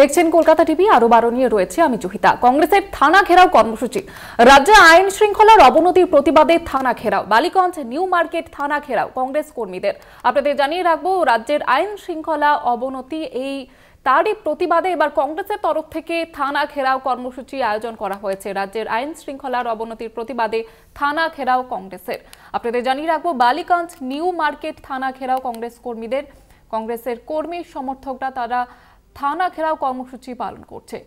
দেখছেন কলকাতা টিভি, আরও বারো নিয়ে রয়েছে আমি জহিতা। কংগ্রেসের থানা ঘেরাও কর্মসূচি। রাজ্যে আইন শৃঙ্খলার অবনতির প্রতিবাদে থানা ঘেরাও। বালিগঞ্জ নিউ মার্কেট থানা ঘেরাও কংগ্রেস কর্মীদের। আপনাদের জানিয়ে রাখব, রাজ্যের আইন শৃঙ্খলা অবনতি এই তারই প্রতিবাদে এবার কংগ্রেসের তরফ থেকে থানা ঘেরাও কর্মসূচি আয়োজন করা হয়েছে। রাজ্যের আইন শৃঙ্খলার অবনতির প্রতিবাদে থানা ঘেরাও কংগ্রেসের। আপনাদের জানিয়ে রাখব, বালিগঞ্জ নিউ মার্কেট থানা ঘেরাও কংগ্রেস কর্মীদের। কংগ্রেসের কর্মী সমর্থকরা তারা থানা ঘেরাও কর্মসূচি পালন করছে।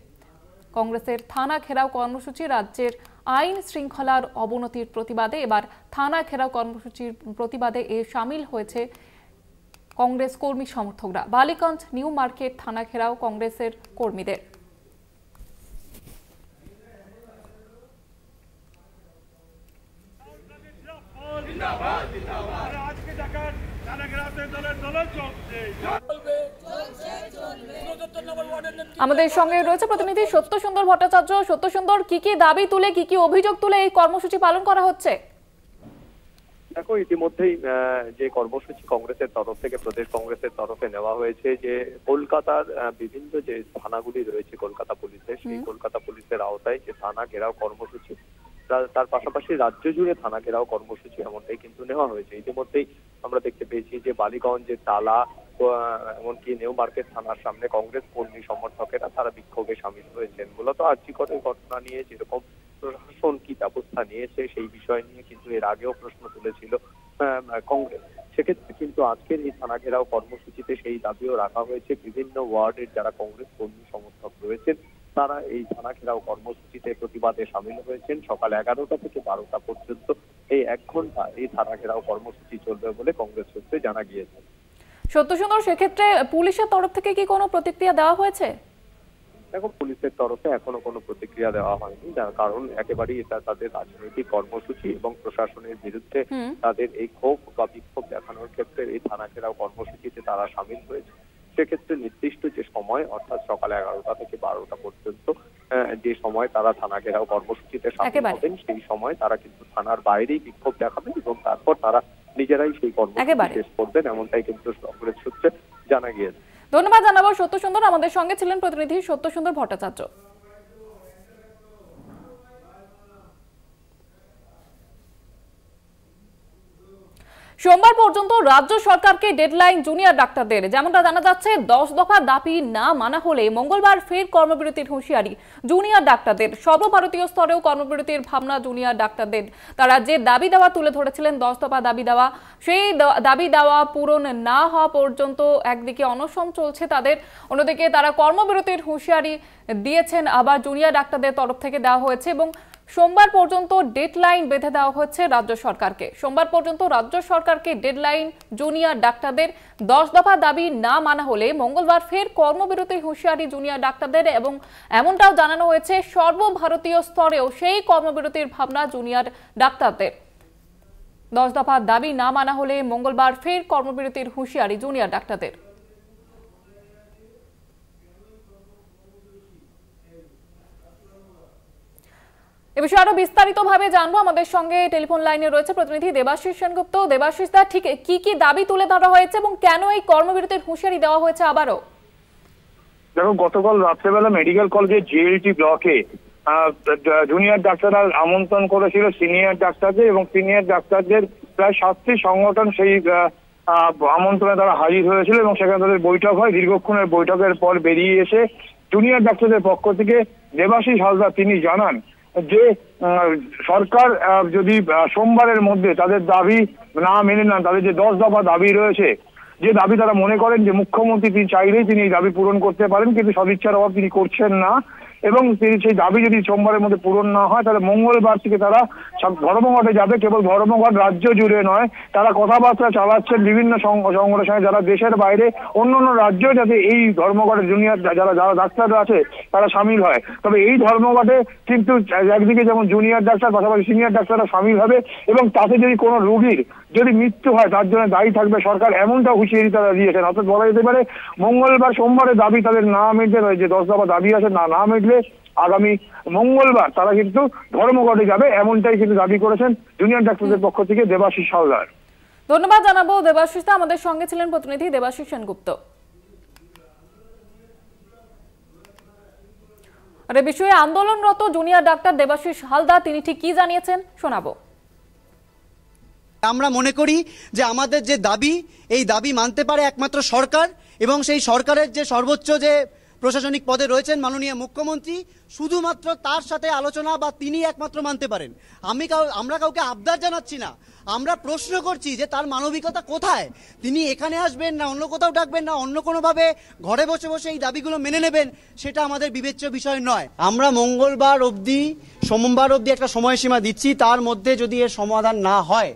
কংগ্রেসের থানা ঘেরাও কর্মসূচি রাজ্যের আইন শৃঙ্খলার অবনতির প্রতিবাদে এবার থানা ঘেরাও কর্মসূচির প্রতিবাদে এ সামিল হয়েছে কংগ্রেস কর্মী সমর্থকরা। বালিগঞ্জ নিউ মার্কেট থানা ঘেরাও কংগ্রেসের কর্মীদের। আজকে দলের দলের চলছে। আমাদের সঙ্গে রয়েছে প্রতিনিধি সত্য সুন্দর ভট্টাচার্য। সত্য সুন্দর কি কি দাবি তুলে কি কি অভিযোগ তুলে এই কর্মসূচি পালন করা হচ্ছে? দেখো ইতিমধ্যেই যে কর্মসূচি কংগ্রেসের তরফ থেকে প্রদেশ কংগ্রেসের তরফে নেওয়া হয়েছে যে কলকাতার বিভিন্ন যে থানাগুলি রয়েছে কলকাতা পুলিশের সেই কলকাতা পুলিশের আওতায় যে থানা ঘেরাও কর্মসূচি তার- পাশাপাশি রাজ্য জুড়ে থানা ঘেরাও কর্মসূচি এমনটাই কিন্তু নেওয়া হয়েছে। ইতিমধ্যেই আমরা দেখতে পেয়েছি যে বালিগঞ্জের আহ, এমনকি নিউ মার্কেট থানার সামনে কংগ্রেস কর্মী সমর্থকেরা তারা বিক্ষোভে সামিল হয়েছেন। মূলত আর্যিকরের ঘটনা নিয়ে যেরকম প্রশাসন কি ব্যবস্থা নিয়েছে সেই বিষয় নিয়ে কিন্তু এর আগেও প্রশ্ন তুলেছিল কংগ্রেস। সেক্ষেত্রে কিন্তু আজকের এই থানা ঘেরাও কর্মসূচিতে সেই দাবিও রাখা হয়েছে। বিভিন্ন ওয়ার্ডের যারা কংগ্রেস কর্মী সমর্থক রয়েছেন, তারা এই থানা ঘেরাও কর্মসূচিতে প্রতিবাদে সামিল হয়েছেন। সকাল এগারোটা থেকে বারোটা পর্যন্ত এই এক ঘণ্টা এই থানা ঘেরাও কর্মসূচি চলবে বলে কংগ্রেস সূত্রে জানা গিয়েছে। সেক্ষেত্রে পুলিশের তরফ থেকে কি কোনো প্রতিক্রিয়া দেওয়া হয়েছে? দেখো পুলিশের তরফে এখনও কোনো প্রতিক্রিয়া দেওয়া হয়নি। যার কারণ একেবারেই এটা তাদের রাজনৈতিক কর্মসূচি এবং প্রশাসনের বিরুদ্ধে তাদের এই ক্ষোভ বা বিক্ষোভ দেখানোর ক্ষেত্রে এই থানা ঘেরাও কর্মসূচিতে তারা সামিল হয়েছে। সেক্ষেত্রে নির্দিষ্ট যে সময় অর্থাৎ সকাল এগারোটা থেকে বারোটা পর্যন্ত যে সময় তারা থানা ঘেরাও কর্মসূচিতে সামিল হবেন সেই সময় তারা কিন্তু থানার বাইরেই বিক্ষোভ দেখাবেন এবং তারপর তারা নিজেরাই সেই কর্মসূচি। শেষ করবেন এমনটাই কিন্তু কংগ্রেস সূত্রে জানা গিয়েছে। ধন্যবাদ জানাব সত্য সুন্দর আমাদের সঙ্গে ছিলেন প্রতিনিধি সত্য সুন্দর ভট্টাচার্য। সোমবার পর্যন্ত রাজ্য সরকারকে ডেডলাইন জুনিয়র ডাক্তারদের। যেমনটা জানা যাচ্ছে, দশ দফা দাবি না মানা হলে মঙ্গলবার ফের কর্মবিরতির হুঁশিয়ারি জুনিয়র ডাক্তারদের। সর্বভারতীয় স্তরেও কর্মবিরতির ভাবনা জুনিয়র ডাক্তারদের। তারা যে দাবি দেওয়া তুলে ধরেছিলেন, দশ দফা দাবি দেওয়া, সেই দাবি দেওয়া পূরণ না হওয়া পর্যন্ত একদিকে অনশন চলছে তাদের। অন্যদিকে তারা কর্মবিরতির হুঁশিয়ারি দিয়েছেন, আবার জুনিয়র ডাক্তারদের তরফ থেকে দেওয়া হয়েছে এবং সোমবার পর্যন্ত ডেডলাইন বেঁধে দেওয়া হচ্ছে রাজ্য সরকারকে। সোমবার পর্যন্ত রাজ্য সরকারকে ডেডলাইন জুনিয়র ডাক্তারদের দশ দফা দাবি না মানা হলে মঙ্গলবার ফের কর্মবিরতির হুঁশিয়ারি জুনিয়র ডাক্তারদের এবং এমনটাও জানানো হয়েছে সর্বভারতীয় স্তরেও সেই কর্মবিরতির ভাবনা জুনিয়র ডাক্তারদের। দশ দফা দাবি না মানা হলে মঙ্গলবার ফের কর্মবিরতির হুঁশিয়ারি জুনিয়র ডাক্তারদের। এ বিষয়ে আরও বিস্তারিত ভাবে জানব। আমাদের সঙ্গে টেলিফোন লাইনে রয়েছে প্রতিনিধি দেবাশিস সেনগুপ্ত। দেবাশিস দা, ঠিক কি কি দাবি তুলে ধরা হয়েছে এবং কেন এই কর্মবিরতির হুঁশিয়ারি দেওয়া হয়েছে আবারও? দেখো, গতকাল রাত্রেবেলা মেডিকেল কলেজের জিএলটি ব্লকে জুনিয়র ডাক্তাররা আমন্ত্রণ করেছিল সিনিয়র ডাক্তারদের এবং সিনিয়র ডাক্তারদের প্রায় সাতটি সংগঠন সেই আমন্ত্রণে তারা হাজির হয়েছিল এবং সেখানে তাদের বৈঠক হয়। দীর্ঘক্ষণের বৈঠকের পর বেরিয়ে এসে জুনিয়র ডাক্তারদের পক্ষ থেকে দেবাশিস হালদার তিনি জানান যে সরকার যদি সোমবারের মধ্যে তাদের দাবি না মেনে না তাদের যে দশ দফা দাবি রয়েছে, যে দাবি তারা মনে করেন যে মুখ্যমন্ত্রী তিনি চাইলেই তিনি এই দাবি পূরণ করতে পারেন, কিন্তু সদিচ্ছার অভাব তিনি করছেন না। এবং সেই দাবি যদি সোমবারের মধ্যে পূরণ না হয়, তাহলে মঙ্গলবার থেকে তারা ধর্মঘটে যাবে। কেবল ধর্মঘট রাজ্য জুড়ে নয়, তারা কথাবার্তা চালাচ্ছেন বিভিন্ন সংগঠনের সঙ্গে যারা দেশের বাইরে, অন্য অন্য রাজ্য যাতে এই ধর্মঘটে জুনিয়র যারা যারা ডাক্তাররা আছে, তারা সামিল হয়। তবে এই ধর্মঘটে কিন্তু একদিকে যেমন জুনিয়র ডাক্তার, পাশাপাশি সিনিয়র ডাক্তাররা সামিল হবে এবং তাতে যদি কোনো রোগীর যদি মৃত্যু হয়, তার জন্য দায়ী থাকবে সরকার, এমনটা হুঁশিয়ারি তারা দিয়েছেন। অর্থাৎ বলা যেতে পারে, মঙ্গলবার সোমবারের দাবি তাদের না মিটলে যে দশ দফা দাবি আছে, না না মিটলে আগামী মঙ্গলবার তারা কিন্তু ধর্মঘটে যাবে, এমনটাই কিন্তু দাবি করেছেন জুনিয়র ডাক্তারদের পক্ষ থেকে দেবাশিস হালদার। ধন্যবাদ জানাব দেবাশিস আমাদের সঙ্গে ছিলেন প্রতিনিধি দেবাশিস সেনগুপ্ত। আর এ বিষয়ে আন্দোলনরত জুনিয়র ডাক্তার দেবাশিস হালদা তিনি ঠিক কি জানিয়েছেন, শোনাবো। আমরা মনে করি যে আমাদের যে দাবি, এই দাবি মানতে পারে একমাত্র সরকার এবং সেই সরকারের যে সর্বোচ্চ যে প্রশাসনিক পদে রয়েছেন মাননীয় মুখ্যমন্ত্রী, শুধুমাত্র তার সাথে আলোচনা বা তিনি একমাত্র মানতে পারেন। আমি কাউ, আমরা কাউকে আবদার জানাচ্ছি না। আমরা প্রশ্ন করছি যে তার মানবিকতা কোথায়? তিনি এখানে আসবেন না, অন্য কোথাও ডাকবেন না, অন্য কোনোভাবে ঘরে বসে বসে এই দাবিগুলো মেনে নেবেন, সেটা আমাদের বিবেচ্য বিষয় নয়। আমরা মঙ্গলবার অবধি, সোমবার অবধি একটা সময়সীমা দিচ্ছি, তার মধ্যে যদি এর সমাধান না হয়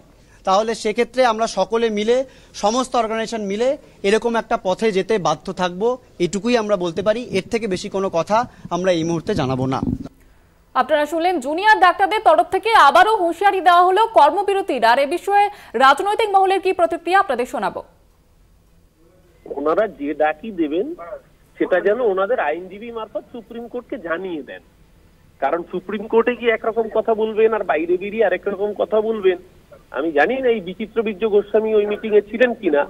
তাহলে সেক্ষেত্রে আমরা সকলে মিলে সমস্ত অর্গানাইজেশন মিলে এরকম একটা পথে যেতে বাধ্য থাকব। এটুকুই আমরা বলতে পারি। এর থেকে বেশি কোনো কথা আমরা এই মুহূর্তে জানাব না। আপনারা শুনলেন জুনিয়র ডাক্তারদের তরফ থেকে আবারও হুঁশিয়ারি দেওয়া হলো কর্মবিরতির। আর এ বিষয়ে রাজনৈতিক মহলের কি প্রতিক্রিয়া আপনাদের শোনাবো? ওনারা যে ডাকি দেবেন সেটা যেন ওনাদের আইনজীবী মারফত সুপ্রিম কোর্টকে জানিয়ে দেন। কারণ সুপ্রিম কোর্টে গিয়ে একরকম কথা বলবেন আর বাইরে বেরিয়ে আরেক রকম কথা বলবেন। আমি জানি না এই বিচিত্র বীর্য গোস্বামী ওই মিটিং এ ছিলেন কিনা,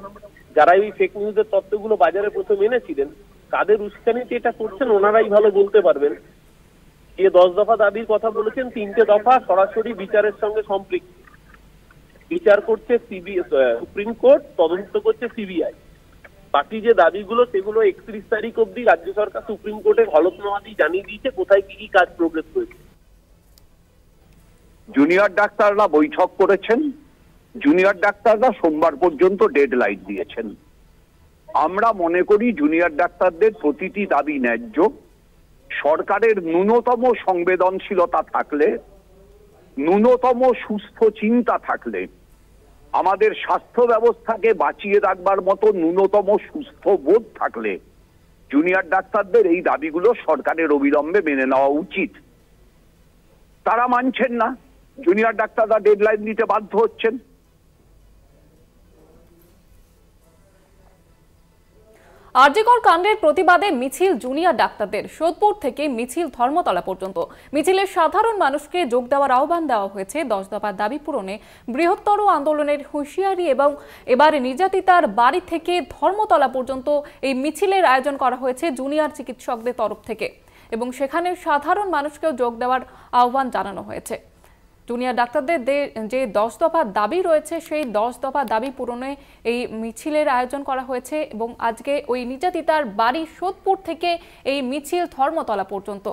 যারা এই ফেক নিউজের তত্ত্বগুলো বাজারে প্রথম এনেছিলেন কাদের উস্কানিতে এটা করছেন, ওনারাই ভালো বলতে পারবেন। যে দশ দফা দাবির কথা বলেছেন, তিনটে দফা সরাসরি বিচারের সঙ্গে সম্পৃক্ত। বিচার করছে সুপ্রিম কোর্ট, তদন্ত করছে সিবিআই। বাকি যে দাবিগুলো, সেগুলো একত্রিশ তারিখ অব্দি রাজ্য সরকার সুপ্রিম কোর্টে হলফনামা দিয়ে জানিয়ে দিয়েছে, কোথায় কি কি কাজ প্রোগ্রেস হয়েছে জুনিয়র ডাক্তাররা বৈঠক করেছেন। জুনিয়র ডাক্তাররা সোমবার পর্যন্ত ডেড লাইট দিয়েছেন। আমরা মনে করি জুনিয়র ডাক্তারদের প্রতিটি দাবি ন্যায্য। সরকারের ন্যূনতম সংবেদনশীলতা থাকলে, ন্যূনতম সুস্থ চিন্তা থাকলে, আমাদের স্বাস্থ্য ব্যবস্থাকে বাঁচিয়ে রাখবার মতো ন্যূনতম সুস্থ বোধ থাকলে জুনিয়র ডাক্তারদের এই দাবিগুলো সরকারের অবিলম্বে মেনে নেওয়া উচিত। তারা মানছেন না। জুনিয়র ডাক্তাররা ডেডলাইন দিতে বাধ্য হচ্ছেন। আরজিকর কাণ্ডের প্রতিবাদে মিছিল জুনিয়র ডাক্তারদের, সোদপুর থেকে মিছিল ধর্মতলা পর্যন্ত। মিছিলের সাধারণ মানুষকে যোগ দেওয়ার আহ্বান দেওয়া হয়েছে। দশ দফার দাবি পূরণে বৃহত্তর আন্দোলনের হুঁশিয়ারি এবং এবার নির্যাতিতার বাড়ি থেকে ধর্মতলা পর্যন্ত এই মিছিলের আয়োজন করা হয়েছে জুনিয়র চিকিৎসকদের তরফ থেকে। এবং সেখানে সাধারণ মানুষকেও যোগ দেওয়ার আহ্বান জানানো হয়েছে। জুনিয়র ডাক্তারদের যে দশ দফা দাবি রয়েছে, সেই দশ দফা দাবি পূরণে এই মিছিলের আয়োজন করা হয়েছে এবং আজকে ওই নির্যাতিতার বাড়ি সোদপুর থেকে এই মিছিল ধর্মতলা পর্যন্ত।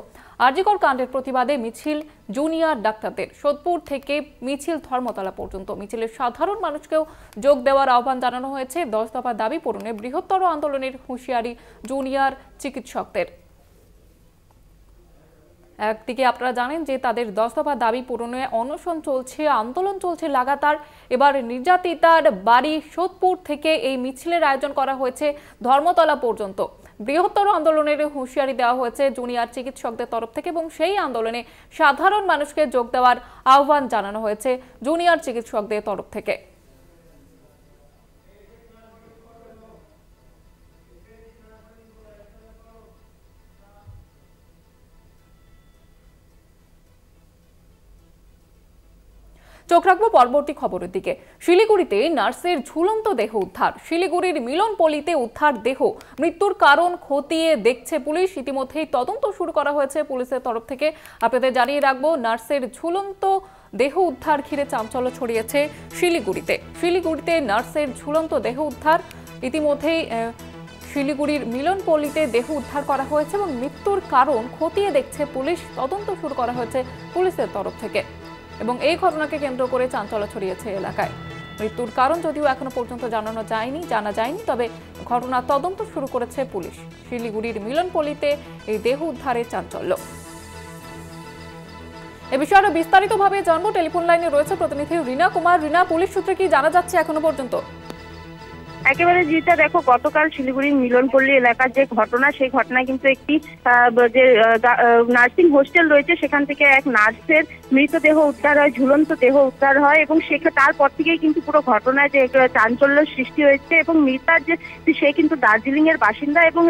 আরজিকর কাণ্ডের প্রতিবাদে মিছিল জুনিয়র ডাক্তারদের। সোদপুর থেকে মিছিল ধর্মতলা পর্যন্ত। মিছিলের সাধারণ মানুষকেও যোগ দেওয়ার আহ্বান জানানো হয়েছে। দশ দফা দাবি পূরণে বৃহত্তর আন্দোলনের হুঁশিয়ারি জুনিয়র চিকিৎসকদের। একদিকে আপনারা জানেন যে তাদের দশ দফা দাবি পূরণে অনশন চলছে, আন্দোলন চলছে লাগাতার। এবার নির্যাতিতার বাড়ি সোদপুর থেকে এই মিছিলের আয়োজন করা হয়েছে ধর্মতলা পর্যন্ত। বৃহত্তর আন্দোলনের হুঁশিয়ারি দেওয়া হয়েছে জুনিয়র চিকিৎসকদের তরফ থেকে এবং সেই আন্দোলনে সাধারণ মানুষকে যোগ দেওয়ার আহ্বান জানানো হয়েছে জুনিয়র চিকিৎসকদের তরফ থেকে। চোখ রাখব পরবর্তী খবরের দিকে। শিলিগুড়িতে নার্সের ঝুলন্ত দেহ উদ্ধার। শিলিগুড়ির মিলনপল্লীতে উদ্ধার দেহ। মৃত্যুর কারণ খতিয়ে দেখছে পুলিশ। ইতিমধ্যেই তদন্ত শুরু করা হয়েছে পুলিশের তরফ থেকে। আপনাদের জানিয়ে রাখব, নার্সের ঝুলন্ত দেহ উদ্ধার ঘিরে চাঞ্চল্য ছড়িয়েছে শিলিগুড়িতে। শিলিগুড়িতে নার্সের ঝুলন্ত দেহ উদ্ধার। ইতিমধ্যেই শিলিগুড়ির মিলনপল্লীতে দেহ উদ্ধার করা হয়েছে এবং মৃত্যুর কারণ খতিয়ে দেখছে পুলিশ। তদন্ত শুরু করা হয়েছে পুলিশের তরফ থেকে। এবং এই ঘটনাকে কেন্দ্র করে চাঞ্চল্য ছড়িয়েছে এলাকায়। মৃত্যুর কারণ যদিও এখনও পর্যন্ত জানানো যায়নি, জানা যায়নি, তবে ঘটনা তদন্ত শুরু করেছে পুলিশ। শিলিগুড়ির মিলনপল্লীতে এই দেহ উদ্ধারের চাঞ্চল্য। এ বিষয়ে আরও বিস্তারিতভাবে জানব। টেলিফোন লাইনে রয়েছে প্রতিনিধি রিনা কুমার। রিনা, পুলিশ সূত্রে কি জানা যাচ্ছে এখনও পর্যন্ত? একেবারে যেটা দেখো, গতকাল শিলিগুড়ির মিলনপল্লী এলাকার যে ঘটনা, সেই ঘটনায় কিন্তু একটি যে নার্সিং হোস্টেল রয়েছে, সেখান থেকে এক নার্সের মৃতদেহ উদ্ধার হয়, ঝুলন্ত দেহ উদ্ধার হয় এবং সেখানে তারপর থেকেই কিন্তু পুরো ঘটনায় যে চাঞ্চল্য সৃষ্টি হয়েছে এবং মৃতার যে, সে কিন্তু দার্জিলিং এর বাসিন্দা এবং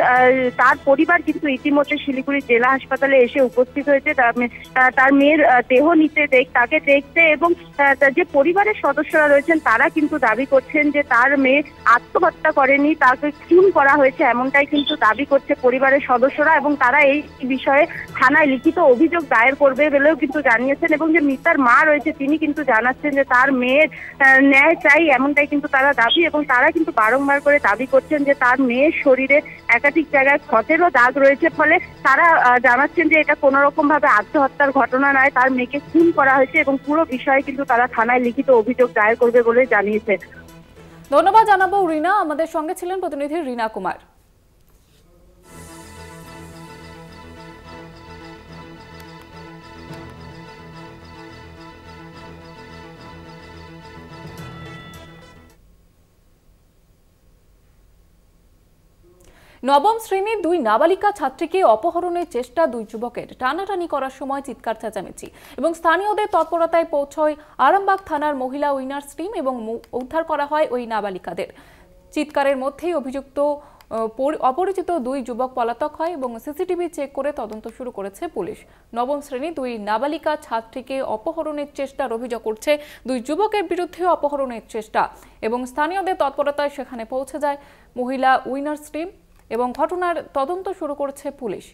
তার পরিবার কিন্তু ইতিমধ্যে শিলিগুড়ি জেলা হাসপাতালে এসে উপস্থিত হয়েছে। তার মেয়ের দেহ নিতে দেখ, তাকে দেখতে এবং যে পরিবারের সদস্যরা রয়েছেন তারা কিন্তু দাবি করছেন যে তার মেয়ে আত্মহত্যা করেনি, তাকে খুন করা হয়েছে এমনটাই কিন্তু দাবি করছে পরিবারের সদস্যরা এবং তারা এই বিষয়ে থানায় লিখিত অভিযোগ দায়ের করবে বলেও কিন্তু জানিয়েছেন এবং যে মিতার মা রয়েছে, তিনি কিন্তু জানাচ্ছেন যে তার মেয়ের ন্যায় চাই এমনটাই কিন্তু তারা দাবি এবং তারা কিন্তু বারংবার করে দাবি করছেন যে তার মেয়ের শরীরে একাধিক জায়গায় ক্ষতেরও দাগ রয়েছে। ফলে তারা জানাচ্ছেন যে এটা কোনো রকম ভাবে আত্মহত্যার ঘটনা নয়। তার মেয়েকে খুন করা হয়েছে এবং পুরো বিষয়ে কিন্তু তারা থানায় লিখিত অভিযোগ দায়ের করবে বলে জানিয়েছে ধন্যবাদ জানাব রিনা। আমাদের সঙ্গে ছিলেন প্রতিনিধি রিনা কুমার। নবম শ্রেণির দুই নাবালিকা ছাত্রীকে অপহরণের চেষ্টা দুই যুবকের টানাটানি করার সময় চিৎকার চেঁচামেচি এবং স্থানীয়দের তৎপরতায় পৌঁছয় আরামবাগ থানার মহিলা উইনার্স টিম এবং উদ্ধার করা হয় ওই নাবালিকাদের। চিৎকারের মধ্যেই অভিযুক্ত অপরিচিত দুই যুবক পলাতক হয় এবং সিসিটিভি চেক করে তদন্ত শুরু করেছে পুলিশ। নবম শ্রেণি দুই নাবালিকা ছাত্রীকে অপহরণের চেষ্টার অভিযোগ করছে দুই যুবকের বিরুদ্ধে অপহরণের চেষ্টা এবং স্থানীয়দের তৎপরতায় সেখানে পৌঁছে যায় মহিলা উইনার্স টিম। এবং ঘটনার তদন্ত শুরু করেছে পুলিশ।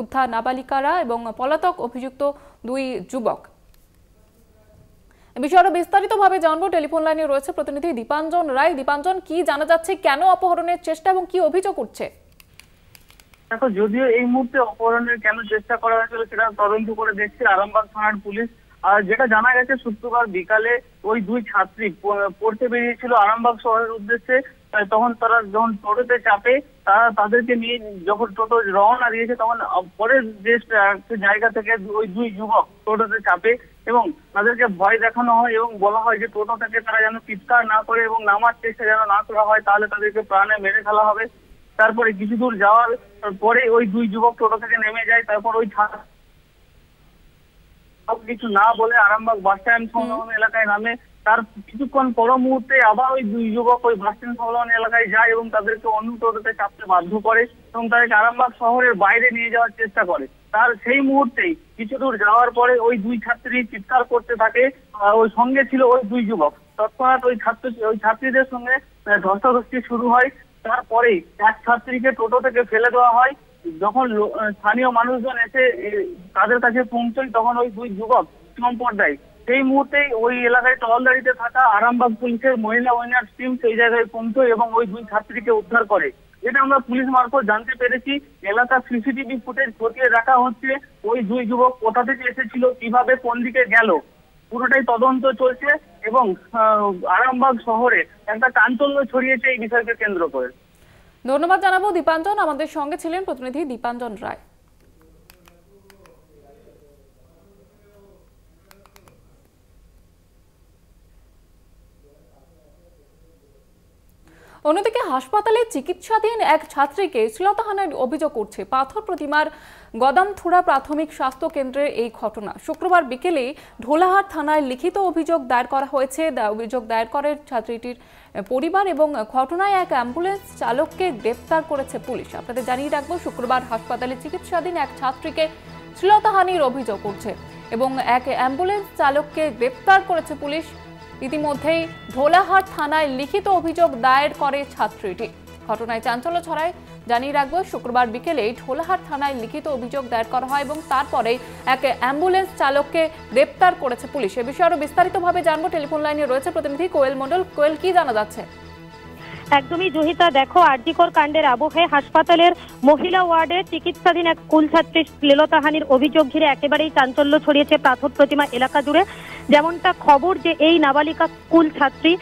উদ্ধার নাবালিকারা এবং পলাতক অভিযুক্ত দুই যুবক। এ বিষয়ে আরও বিস্তারিতভাবে জানব। টেলিফোন লাইনে রয়েছে প্রতিনিধি দীপাঞ্জন রায়। দীপাঞ্জন, কি জানা যাচ্ছে? কেন অপহরণের চেষ্টা এবং কি অভিযোগ উঠছে? দেখো, যদিও এই মুহূর্তে অপহরণের কেন চেষ্টা করা হয়েছিল সেটা তদন্ত করে দেখছে আরামবাগ থানার পুলিশ। আর যেটা জানা গেছে, শুক্রবার বিকালে ওই দুই ছাত্রী পড়তে বেরিয়েছিল আরামবাগ শহরের উদ্দেশ্যে। তখন তারা যখন টোটোতে চাপে, তারা তাদেরকে নিয়ে যখন টোটো রওনা দিয়েছে, তখন পরের যে জায়গা থেকে ওই দুই যুবক টোটোতে চাপে এবং তাদেরকে ভয় দেখানো হয় এবং বলা হয় যে টোটো থেকে তারা যেন চিৎকার না করে এবং নামার চেষ্টা যেন না করা হয়, তাহলে তাদেরকে প্রাণে মেরে ফেলা হবে। তারপরে কিছু দূর যাওয়ার পরে ওই দুই যুবক টোটো থেকে নেমে যায়, তারপর ওই কিছু না বলে আরামবাগ বাস স্ট্যান্ড সংলগ্ন এলাকায় নামে। তার কিছুক্ষণ পর মুহূর্তে আবার ওই দুই যুবক ওই স্ট্যান্ড সংলগ্ন এলাকায় যায় এবং তাদেরকে অন্য টোটোতে চাপতে বাধ্য করে এবং তাদেরকে আরামবাগ শহরের বাইরে নিয়ে যাওয়ার চেষ্টা করে। তার সেই মুহূর্তেই কিছু দূর যাওয়ার পরে ওই দুই ছাত্রী চিৎকার করতে থাকে ওই সঙ্গে ছিল ওই দুই যুবক। তৎক্ষণাৎ ওই ছাত্র, ওই ছাত্রীদের সঙ্গে ধস্তাধস্তি শুরু হয়। তারপরে এক ছাত্রীকে টোটো থেকে ফেলে দেওয়া হয়। যখন স্থানীয় মানুষজন এসে তাদের কাছে পৌঁছয়, তখন ওই দুই যুবক সম্পদ দেয়। সেই মুহূর্তেই ওই এলাকায় টহলদারিতে থাকা আরামবাগ পুলিশের মহিলা উইনার্স টিম সেই জায়গায় পৌঁছয় এবং ওই দুই ছাত্রীকে উদ্ধার করে। এটা আমরা পুলিশ মারফত জানতে পেরেছি। এলাকার সিসিটিভি ফুটেজ খতিয়ে রাখা হচ্ছে। ওই দুই যুবক কোথা থেকে এসেছিল, কীভাবে কোন দিকে গেল, পুরোটাই তদন্ত চলছে এবং আরামবাগ শহরে একটা চাঞ্চল্য ছড়িয়েছে এই বিষয়কে কেন্দ্র করে। ধন্যবাদ জানাব দীপাঞ্জন। আমাদের সঙ্গে ছিলেন প্রতিনিধি দীপাঞ্জন রায়। অন্যদিকে হাসপাতালে চিকিৎসাধীন এক ছাত্রীকে শ্লীলতাহানের অভিযোগ করছে পাথর প্রতিমার গদামথুড়া প্রাথমিক স্বাস্থ্য কেন্দ্রের এই ঘটনা। শুক্রবার বিকেলে ঢোলাহাট থানায় লিখিত অভিযোগ দায়ের করা হয়েছে। অভিযোগ দায়ের করে ছাত্রীটির পরিবার এবং ঘটনায় এক অ্যাম্বুলেন্স চালককে গ্রেপ্তার করেছে পুলিশ। আপনাদের জানিয়ে রাখব, শুক্রবার হাসপাতালে চিকিৎসাধীন এক ছাত্রীকে শ্লীলতাহানির অভিযোগ করছে এবং এক অ্যাম্বুলেন্স চালককে গ্রেপ্তার করেছে পুলিশ। ইতিমধ্যেই ভোলাহাট থানায় লিখিত অভিযোগ দায়ের করে ছাত্রীটি। ঘটনায় চাঞ্চল্য ছড়ায়, জানিয়ে রাখব, শুক্রবার বিকেলে ঢোলাহাট থানায় লিখিত অভিযোগ দায়ের করা হয় এবং তারপরে এক অ্যাম্বুলেন্স চালককে গ্রেপ্তার করেছে পুলিশ। এ বিষয়ে আরও বিস্তারিতভাবে জানব। টেলিফোন লাইনে রয়েছে প্রতিনিধি কোয়েল মন্ডল কোয়েল, কি জানা যাচ্ছে? একদমই, জহিতা, দেখো, আরজিকর কাণ্ডের আবহে হাসপাতালের মহিলা ওয়ার্ডে চিকিৎসাধীন এক স্কুল ছাত্রী শ্লীলতাহানির অভিযোগ ঘিরে একেবারেই চাঞ্চল্য ছড়িয়েছে পাথর প্রতিমা এলাকা জুড়ে। যেমনটা খবর যে এই নাবালিকা স্কুল ছাত্রী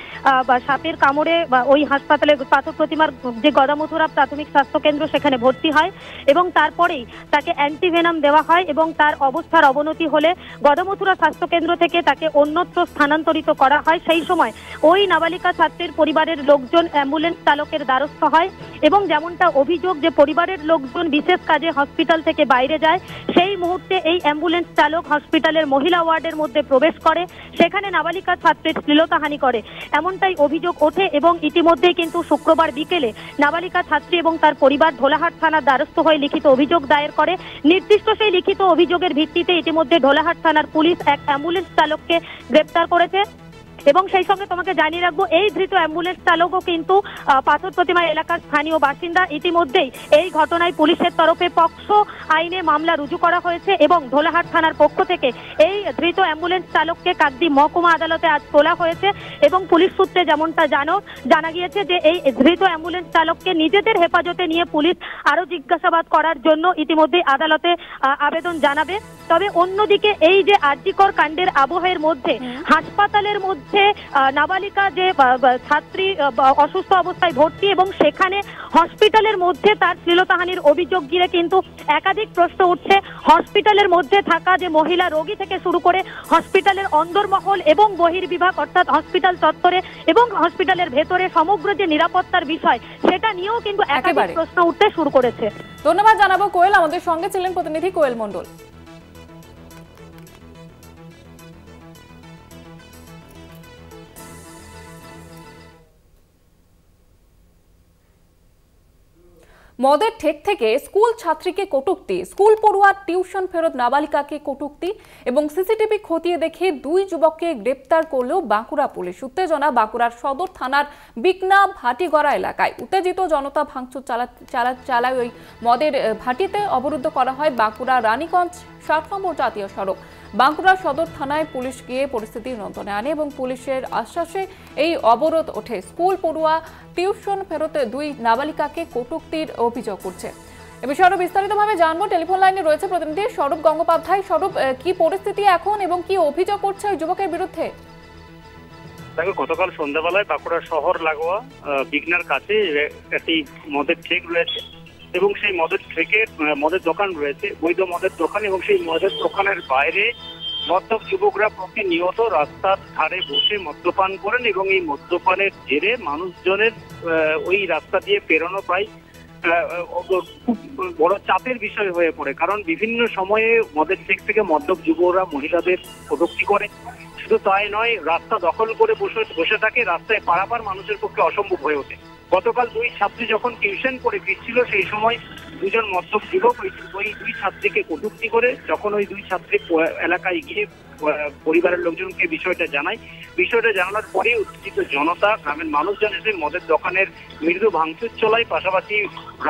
বা সাপের কামড়ে, বা ওই হাসপাতালে পাথর প্রতিমার যে গদামথুরা প্রাথমিক স্বাস্থ্য কেন্দ্র সেখানে ভর্তি হয় এবং তারপরেই তাকে অ্যান্টিভেনাম দেওয়া হয় এবং তার অবস্থার অবনতি হলে গদামথুরা স্বাস্থ্য কেন্দ্র থেকে তাকে অন্যত্র স্থানান্তরিত করা হয়। সেই সময় ওই নাবালিকা ছাত্রীর পরিবারের লোকজন অ্যাম্বুলেন্স চালকের দ্বারস্থ হয় এবং যেমনটা অভিযোগ যে পরিবারের লোকজন বিশেষ কাজে হসপিটাল থেকে বাইরে যায়, সেই মুহূর্তে এই অ্যাম্বুলেন্স চালক হসপিটালের মহিলা ওয়ার্ডের মধ্যে প্রবেশ করে সেখানে নাবালিকা ছাত্রের শ্লীলতাহানি করে। এমনটাই অভিযোগ ওঠে এবং ইতিমধ্যে কিন্তু শুক্রবার বিকেলে নাবালিকা ছাত্রী এবং তার পরিবার ধোলাহাট থানার দ্বারস্থ হয়ে লিখিত অভিযোগ দায়ের করে। নির্দিষ্ট সেই লিখিত অভিযোগের ভিত্তিতে ইতিমধ্যে ধোলাহাট থানার পুলিশ এক অ্যাম্বুলেন্স চালককে গ্রেপ্তার করেছে। এবং সেই সঙ্গে তোমাকে জানিয়ে রাখব এই ধৃত অ্যাম্বুলেন্স চালকও কিন্তু পাথর প্রতিমা এলাকার স্থানীয় বাসিন্দা। ইতিমধ্যেই এই ঘটনায় পুলিশের তরফে পক্সো আইনে মামলা রুজু করা হয়েছে এবং ধোলাহাট থানার পক্ষ থেকে এই ধৃত অ্যাম্বুলেন্স চালককে কাকদি মহকুমা আদালতে আজ তোলা হয়েছে এবং পুলিশ সূত্রে যেমনটা জানো জানা গিয়েছে যে এই ধৃত অ্যাম্বুলেন্স চালককে নিজেদের হেফাজতে নিয়ে পুলিশ আরও জিজ্ঞাসাবাদ করার জন্য ইতিমধ্যেই আদালতে আবেদন জানাবে। তবে অন্যদিকে এই যে আর্যিকর কাণ্ডের আবহের মধ্যে হাসপাতালের মধ্যে আহ, নাবালিকা যে ছাত্রী অসুস্থ অবস্থায় ভর্তি এবং সেখানে হসপিটালের মধ্যে তার শ্লীলতাহানির অভিযোগ ঘিরে কিন্তু একাধিক প্রশ্ন উঠছে। হসপিটালের মধ্যে থাকা যে মহিলা রোগী থেকে শুরু করে হসপিটালের অন্দরমহল এবং বহির্বিভাগ অর্থাৎ হসপিটাল চত্বরে এবং হসপিটালের ভেতরে সমগ্র যে নিরাপত্তার বিষয় সেটা নিয়েও কিন্তু একাধিক। প্রশ্ন উঠতে শুরু করেছে। ধন্যবাদ জানাব কোয়েল। আমাদের সঙ্গে ছিলেন প্রতিনিধি কোয়েল মণ্ডল। মদের ঠেক থেকে স্কুল ছাত্রীকে কটুক্তি, স্কুল পড়ুয়ার টিউশন ফেরত নাবালিকাকে কটুক্তি এবং সিসিটিভি খতিয়ে দেখে দুই যুবককে গ্রেপ্তার করলেও বাঁকুড়া পুলিশ। উত্তেজনা বাঁকুড়ার সদর থানার বিকনা ভাটিগড়া এলাকায়। উত্তেজিত জনতা ভাঙচুর চালা চালা চালায় ওই মদের ভাটিতে অবরুদ্ধ করা হয় বাঁকুড়া রানীগঞ্জ ষাট নম্বর জাতীয় সড়ক। বাঁকুড়া সদর থানায় পুলিশ গিয়ে পরিস্থিতি নিয়ন্ত্রণে আনে এবং পুলিশের আশ্বাসে এই অবরোধ ওঠে। স্কুল, পড়ুয়া, টিউশন ফেরত দুই নাবালিকাকে কটুক্তির অভিযোগ করছে এ বিষয়ে আরও বিস্তারিতভাবে জানব। টেলিফোন লাইনে রয়েছে প্রতিনিধি স্বরূপ গঙ্গোপাধ্যায়। স্বরূপ কি পরিস্থিতি এখন এবং কি অভিযোগ করছে ওই যুবকের বিরুদ্ধে? দেখো, গতকাল সন্ধ্যাবেলায় বাঁকুড়া শহর লাগোয়া বিঘ্নার কাছে একটি মদের ঠেক রয়েছে। এবং সেই মদের আহ, মদের দোকান রয়েছে বৈধ মদের দোকান এবং সেই মদের দোকানের বাইরে মদ্যপ যুবকরা প্রতিনিয়ত রাস্তার ধারে বসে মদ্যপান করেন এবং এই মদ্যপানের জেরে মানুষজনের ওই রাস্তা দিয়ে পেরোনো প্রায় খুব বড় চাপের বিষয় হয়ে পড়ে। কারণ বিভিন্ন সময়ে মদের ঠেক থেকে মদ্যপ যুবকরা মহিলাদের কটূক্তি করে। শুধু তাই নয় রাস্তা দখল করে বসে বসে থাকে রাস্তায় পারাপার মানুষের পক্ষে অসম্ভব হয়ে ওঠে। গতকাল দুই ছাত্রী যখন টিউশন করে ফিরছিল, সেই সময় দুজন মদ্যপ যুবক ওই দুই ছাত্রীকে কটুক্তি করে যখন ওই দুই ছাত্রী এলাকায় গিয়ে পরিবারের লোকজনকে বিষয়টা জানায়। বিষয়টা জানানোর পরে উত্তেজিত জনতা, গ্রামের মানুষজন এসে মদের দোকানের মৃদু ভাঙচুর চলায়, পাশাপাশি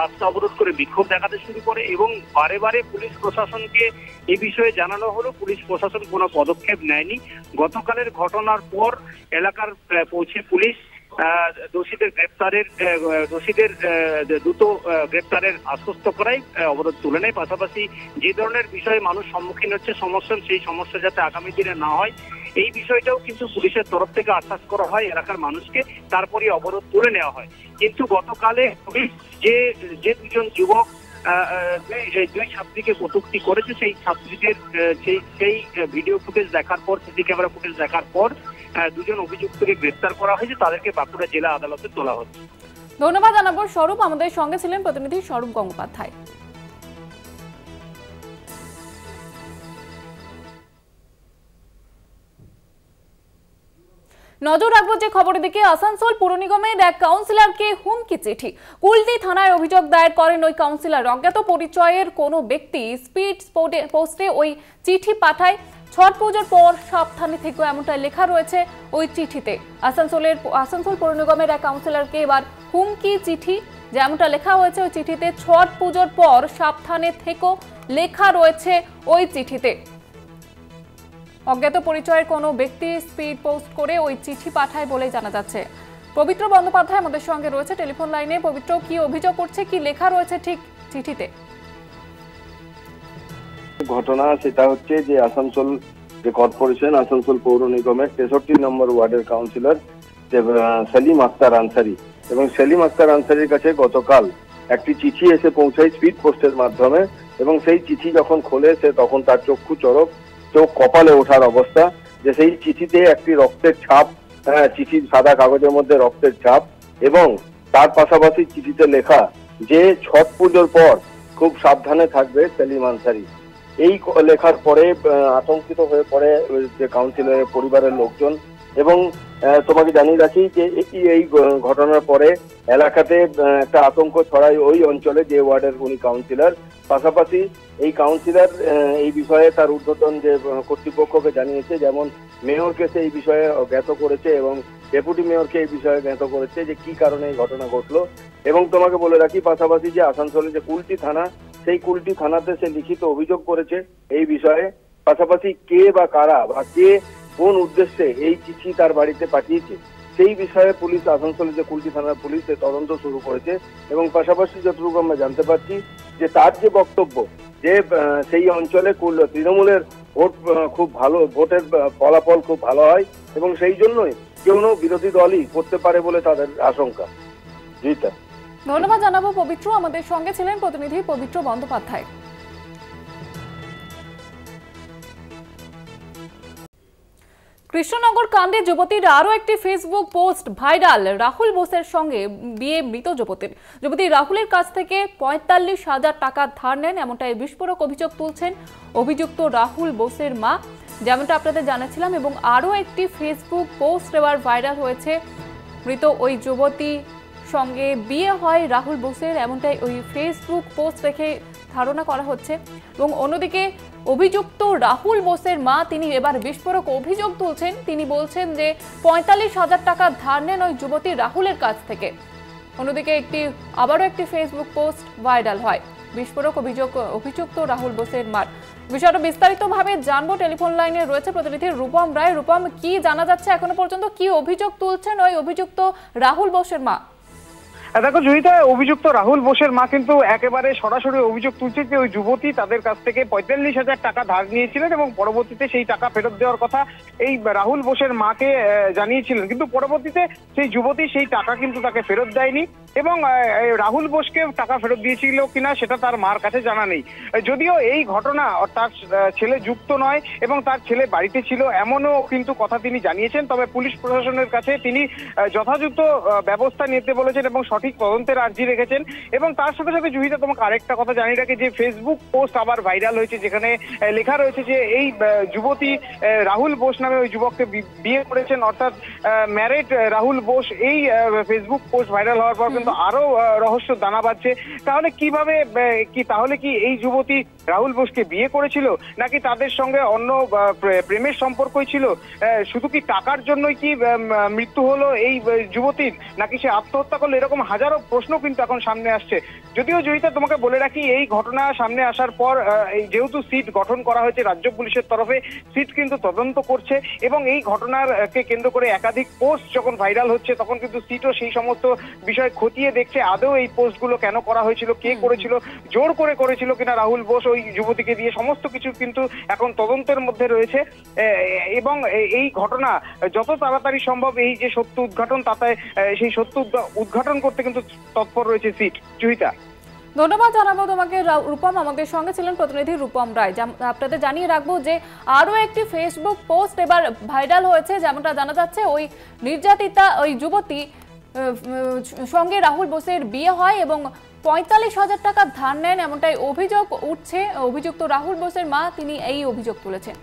রাস্তা অবরোধ করে বিক্ষোভ দেখাতে শুরু করে এবং বারে বারে পুলিশ প্রশাসনকে এ বিষয়ে জানানো হলো। পুলিশ প্রশাসন কোনো পদক্ষেপ নেয়নি। গতকালের ঘটনার পর এলাকার পৌঁছে পুলিশ দোষীদের গ্রেপ্তারের দোষীদের দ্রুত গ্রেপ্তারের আশ্বস্ত করাই অবরোধ তুলে নেয়। পাশাপাশি যে ধরনের বিষয়ে মানুষ সম্মুখীন হচ্ছে, সমস্যা, সেই সমস্যা যাতে আগামী দিনে না হয়, এই বিষয়টাও কিন্তু পুলিশের তরফ থেকে আশ্বাস করা হয়, এলাকার মানুষকে। তারপরে অবরোধ তুলে নেওয়া হয়। কিন্তু গতকালে পুলিশ যে যে দুজন যুবক দুই- ছাত্রীকে কটূক্তি করেছে, সেই ছাত্রীদের সেই সেই ভিডিও ফুটেজ দেখার পর, সিসি ক্যামেরা ফুটেজ দেখার পর দুজন অভিযুক্তকে গ্রেপ্তার করা হয়েছে, তাদেরকে বাঁকুড়া জেলা আদালতে তোলা হচ্ছে। ধন্যবাদ জানাব স্বরূপ, আমাদের সঙ্গে ছিলেন প্রতিনিধি স্বরূপ গঙ্গোপাধ্যায়। নজর রাখব যে খবরের দিকে, আসানসোল পুর নিগমের এক কাউন্সিলরকে হুমকি চিঠি। কুলটি থানায় অভিযোগ দায়ের করেন ওই কাউন্সিলর। অজ্ঞাত পরিচয়ের কোনো ব্যক্তি স্পিড পোস্টে ওই চিঠি পাঠায়। ছট পুজোর পর সাবধানে থেকে এমনটা লেখা রয়েছে ওই চিঠিতে। আসানসোলের আসানসোল পৌর নিগমের এক কাউন্সিলরকে এবার হুমকি চিঠি যেমনটা লেখা হয়েছে ওই চিঠিতে, ছট পুজোর পর সাবধানে থেকো লেখা রয়েছে ওই চিঠিতে। অজ্ঞাত পরিচয়ের কোনো ব্যক্তি স্পিড পোস্ট করে ওই চিঠি পাঠায় বলেই জানা যাচ্ছে। পবিত্র বন্দ্যোপাধ্যায় আমাদের সঙ্গে রয়েছে, টেলিফোন লাইনে। পবিত্র, কি অভিযোগ করছে কি লেখা রয়েছে ঠিক চিঠিতে? ঘটনা সেটা হচ্ছে যে আসানসোল যে কর্পোরেশন আসানসোল পৌর নিগমের তেষট্টি নম্বর ওয়ার্ডের কাউন্সিলর সেলিম আক্তার আনসারি। এবং সেলিম আক্তার আনসারির কাছে গতকাল একটি চিঠি এসে পৌঁছায় স্পিড পোস্টের মাধ্যমে এবং সেই চিঠি যখন খোলে সে তখন তার চক্ষু চরক চোখ কপালে ওঠার অবস্থা যে সেই চিঠিতে একটি রক্তের ছাপ হ্যাঁ, চিঠির সাদা কাগজের মধ্যে রক্তের ছাপ এবং তার পাশাপাশি চিঠিতে লেখা যে ছট পুজোর পর খুব সাবধানে থাকবে সেলিম আনসারি। এই লেখার পরে আতঙ্কিত হয়ে পড়ে যে কাউন্সিলরের পরিবারের লোকজন। এবং তোমাকে জানিয়ে রাখি যে এই- ঘটনার পরে এলাকাতে একটা আতঙ্ক ছড়ায় ওই অঞ্চলে যে ওয়ার্ডের উনি কাউন্সিলর। পাশাপাশি এই কাউন্সিলর এই বিষয়ে তার ঊর্ধ্বতন যে কর্তৃপক্ষকে জানিয়েছে, যেমন মেয়রকে সে এই বিষয়ে জ্ঞাত করেছে এবং ডেপুটি মেয়রকে এই বিষয়ে জ্ঞাত করেছে যে কি কারণে এই ঘটনা ঘটলো। এবং তোমাকে বলে রাখি, পাশাপাশি যে আসানসোলে যে কুলটি থানা সেই কুলটি থানাতে সে লিখিত অভিযোগ করেছে এই বিষয়ে। পাশাপাশি কে বা কারা বা কে কোন উদ্দেশ্যে এই চিঠি তার বাড়িতে পাঠিয়েছে, সেই বিষয়ে পুলিশ আসানসোলে যে কুলটি থানার পুলিশ সে তদন্ত শুরু করেছে এবং পাশাপাশি যতটুকু আমরা জানতে পারছি যে তার যে বক্তব্য যে সেই অঞ্চলে কুল- তৃণমূলের ভোট খুব ভালো, ভোটের ফলাফল খুব ভালো হয় এবং সেই জন্যই কেউ বিরোধী দলই করতে পারে বলে তাদের আশঙ্কা। জিতা ধন্যবাদ জানাব পবিত্র। আমাদের সঙ্গে ছিলেন প্রতিনিধি পবিত্র বন্দ্যোপাধ্যায়। কৃষ্ণনগর কাণ্ডে যুবতীর আরও একটি ফেসবুক পোস্ট ভাইরাল রাহুল বোসের সঙ্গে বিয়ে মৃত যুবতীর। যুবতী রাহুলের কাছ থেকে পঁয়তাল্লিশ হাজার টাকা ধার নেন, এমনটাই বিস্ফোরক অভিযোগ তুলছেন অভিযুক্ত রাহুল বোসের মা। যেমনটা আপনাদের জানাচ্ছিলাম, এবং আরও একটি ফেসবুক পোস্ট এবার ভাইরাল হয়েছে। মৃত ওই যুবতী সঙ্গে বিয়ে হয় রাহুল বোসের, এমনটাই ওই ফেসবুক পোস্ট দেখে ধারণা করা হচ্ছে। এবং অন্যদিকে অভিযুক্ত রাহুল বোসের মা, তিনি এবার বিস্ফোরক অভিযোগ তুলছেন। তিনি বলছেন যে পঁয়তাল্লিশ হাজার টাকা ধার নেন ওই যুবতী রাহুলের কাছ থেকে। অন্যদিকে একটি, আবারও একটি ফেসবুক পোস্ট ভাইরাল হয়, বিস্ফোরক অভিযোগ, অভিযুক্ত রাহুল বোসের মার। বিষয়টা বিস্তারিতভাবে জানব। টেলিফোন লাইনে রয়েছে প্রতিনিধি রূপম রায়। রূপম, কি জানা যাচ্ছে এখনও পর্যন্ত? কি অভিযোগ তুলছেন ওই অভিযুক্ত রাহুল বোসের মা? দেখো জয়িতা অভিযুক্ত রাহুল বোসের মা কিন্তু একেবারে সরাসরি অভিযোগ তুলছে যে ওই যুবতী তাদের কাছ থেকে পঁয়তাল্লিশ হাজার টাকা ধার নিয়েছিলেন এবং পরবর্তীতে সেই টাকা ফেরত দেওয়ার কথা এই রাহুল বোসের মাকে জানিয়েছিলেন। কিন্তু পরবর্তীতে সেই যুবতী সেই টাকা কিন্তু তাকে ফেরত দেয়নি এবং রাহুল বোসকে টাকা ফেরত দিয়েছিল কিনা সেটা তার মার কাছে জানা নেই। যদিও এই ঘটনা তার ছেলে যুক্ত নয় এবং তার ছেলে বাড়িতে ছিল এমনও কিন্তু কথা তিনি জানিয়েছেন, তবে পুলিশ প্রশাসনের কাছে তিনি যথাযথ ব্যবস্থা নিতে বলেছেন এবং সঠিক তদন্তের আর্জি রেখেছেন। এবং তার সাথে সাথে জুহিতা তোমাকে আরেকটা কথা জানিয়ে রাখি যে ফেসবুক পোস্ট আবার ভাইরাল হয়েছে যেখানে লেখা রয়েছে যে এই যুবতী রাহুল বোস নামে ওই যুবককে বিয়ে করেছেন। অর্থাৎ ম্যারেড রাহুল বোস এই ফেসবুক পোস্ট ভাইরাল হওয়ার পর কিন্তু আরও রহস্য দানা বাঁধছে। তাহলে কীভাবে কি তাহলে কি এই যুবতী রাহুল বোসকে বিয়ে করেছিল? নাকি তাদের সঙ্গে অন্য প্রেমের সম্পর্কই ছিল? শুধু কি টাকার জন্যই কি মৃত্যু হলো এই যুবতীর? নাকি সে আত্মহত্যা করল? এরকম হাজারো প্রশ্ন কিন্তু এখন সামনে আসছে। যদিও জয়িতা তোমাকে বলে রাখি এই ঘটনা সামনে আসার পর যেহেতু সিট গঠন করা হয়েছে রাজ্য পুলিশের তরফে সিট কিন্তু তদন্ত করছে এবং এই ঘটনার কে কেন্দ্র করে একাধিক পোস্ট যখন ভাইরাল হচ্ছে তখন কিন্তু সিটও সেই সমস্ত বিষয় খতিয়ে দেখছে। আদৌ এই পোস্টগুলো কেন করা হয়েছিল কে করেছিল জোর করে করেছিল কিনা রাহুল বোস ওই যুবতীকে দিয়ে সমস্ত কিছু কিন্তু এখন তদন্তের মধ্যে রয়েছে। এবং এই ঘটনা যত তাড়াতাড়ি সম্ভব এই যে সত্য উদ্ঘাটন তাতে সেই সত্য উদ্ঘা- উদ্ঘাটন করতে কিন্তু তৎপর রয়েছে সিট জুহিতা ধন্যবাদ জানাব তোমাকে রূপম, আমাদের সঙ্গে ছিলেন প্রতিনিধি রূপম রায়। আপনাদের জানিয়ে রাখব যে আরও একটি ফেসবুক পোস্ট এবার ভাইরাল হয়েছে, যেমনটা জানা যাচ্ছে, ওই নির্যাতিতা, ওই যুবতী সঙ্গে রাহুল বোসের বিয়ে হয় এবং পঁয়তাল্লিশ হাজার টাকা ধার নেন, এমনটাই অভিযোগ উঠছে। অভিযুক্ত রাহুল বোসের মা, তিনি এই অভিযোগ তুলেছেন।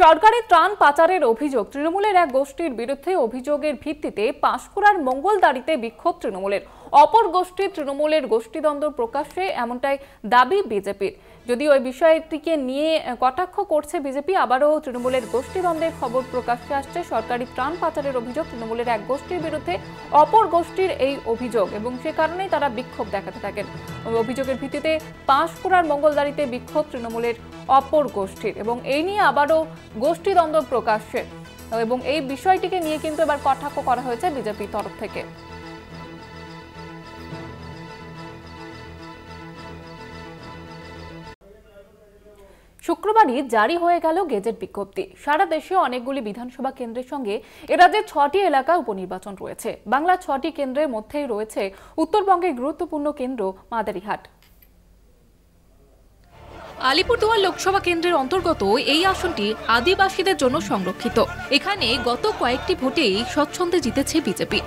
সরকারি ত্রাণ পাচারের অভিযোগ, তৃণমূলের এক গোষ্ঠীর বিরুদ্ধে অভিযোগের ভিত্তিতে পাঁশকুড়ার মঙ্গলদারিতে বিক্ষোভ তৃণমূলের। অপর গোষ্ঠী তৃণমূলের গোষ্ঠীদ্বন্দ্ব প্রকাশ্যে এমনটাই দাবি বিজেপির। যদি ওই বিষয়টিকে নিয়ে কটাক্ষ করছে বিজেপি, আবারও তৃণমূলের গোষ্ঠীদ্বন্দ্বের খবর প্রকাশ্যে আসছে। সরকারি ত্রাণ পাচারের অভিযোগ, তৃণমূলের এক গোষ্ঠীর বিরুদ্ধে অপর গোষ্ঠীর এই অভিযোগ এবং সে কারণেই তারা বিক্ষোভ দেখাতে থাকেন। অভিযোগের ভিত্তিতে পাঁশকুড়ার মঙ্গলদারিতে বিক্ষোভ তৃণমূলের অপর গোষ্ঠীর এবং এই নিয়ে আবারও গোষ্ঠীদ্বন্দ্ব প্রকাশ্যে। এবং এই বিষয়টিকে নিয়ে কিন্তু এবার কটাক্ষ করা হয়েছে বিজেপির তরফ থেকে। শুক্রবারই জারি হয়ে গেল গেজেট বিজ্ঞপ্তি। সারা দেশে অনেকগুলি বিধানসভা কেন্দ্রের সঙ্গে এরাজ্যে ছটি এলাকা উপনির্বাচন রয়েছে। বাংলার ছটি কেন্দ্রের মধ্যেই রয়েছে উত্তরবঙ্গের গুরুত্বপূর্ণ কেন্দ্র মাদারিহাট। আলিপুরদুয়ার লোকসভা কেন্দ্রের অন্তর্গত এই আসনটি আদিবাসীদের জন্য সংরক্ষিত। এখানে গত কয়েকটি ভোটেই স্বচ্ছন্দে জিতেছে বিজেপি।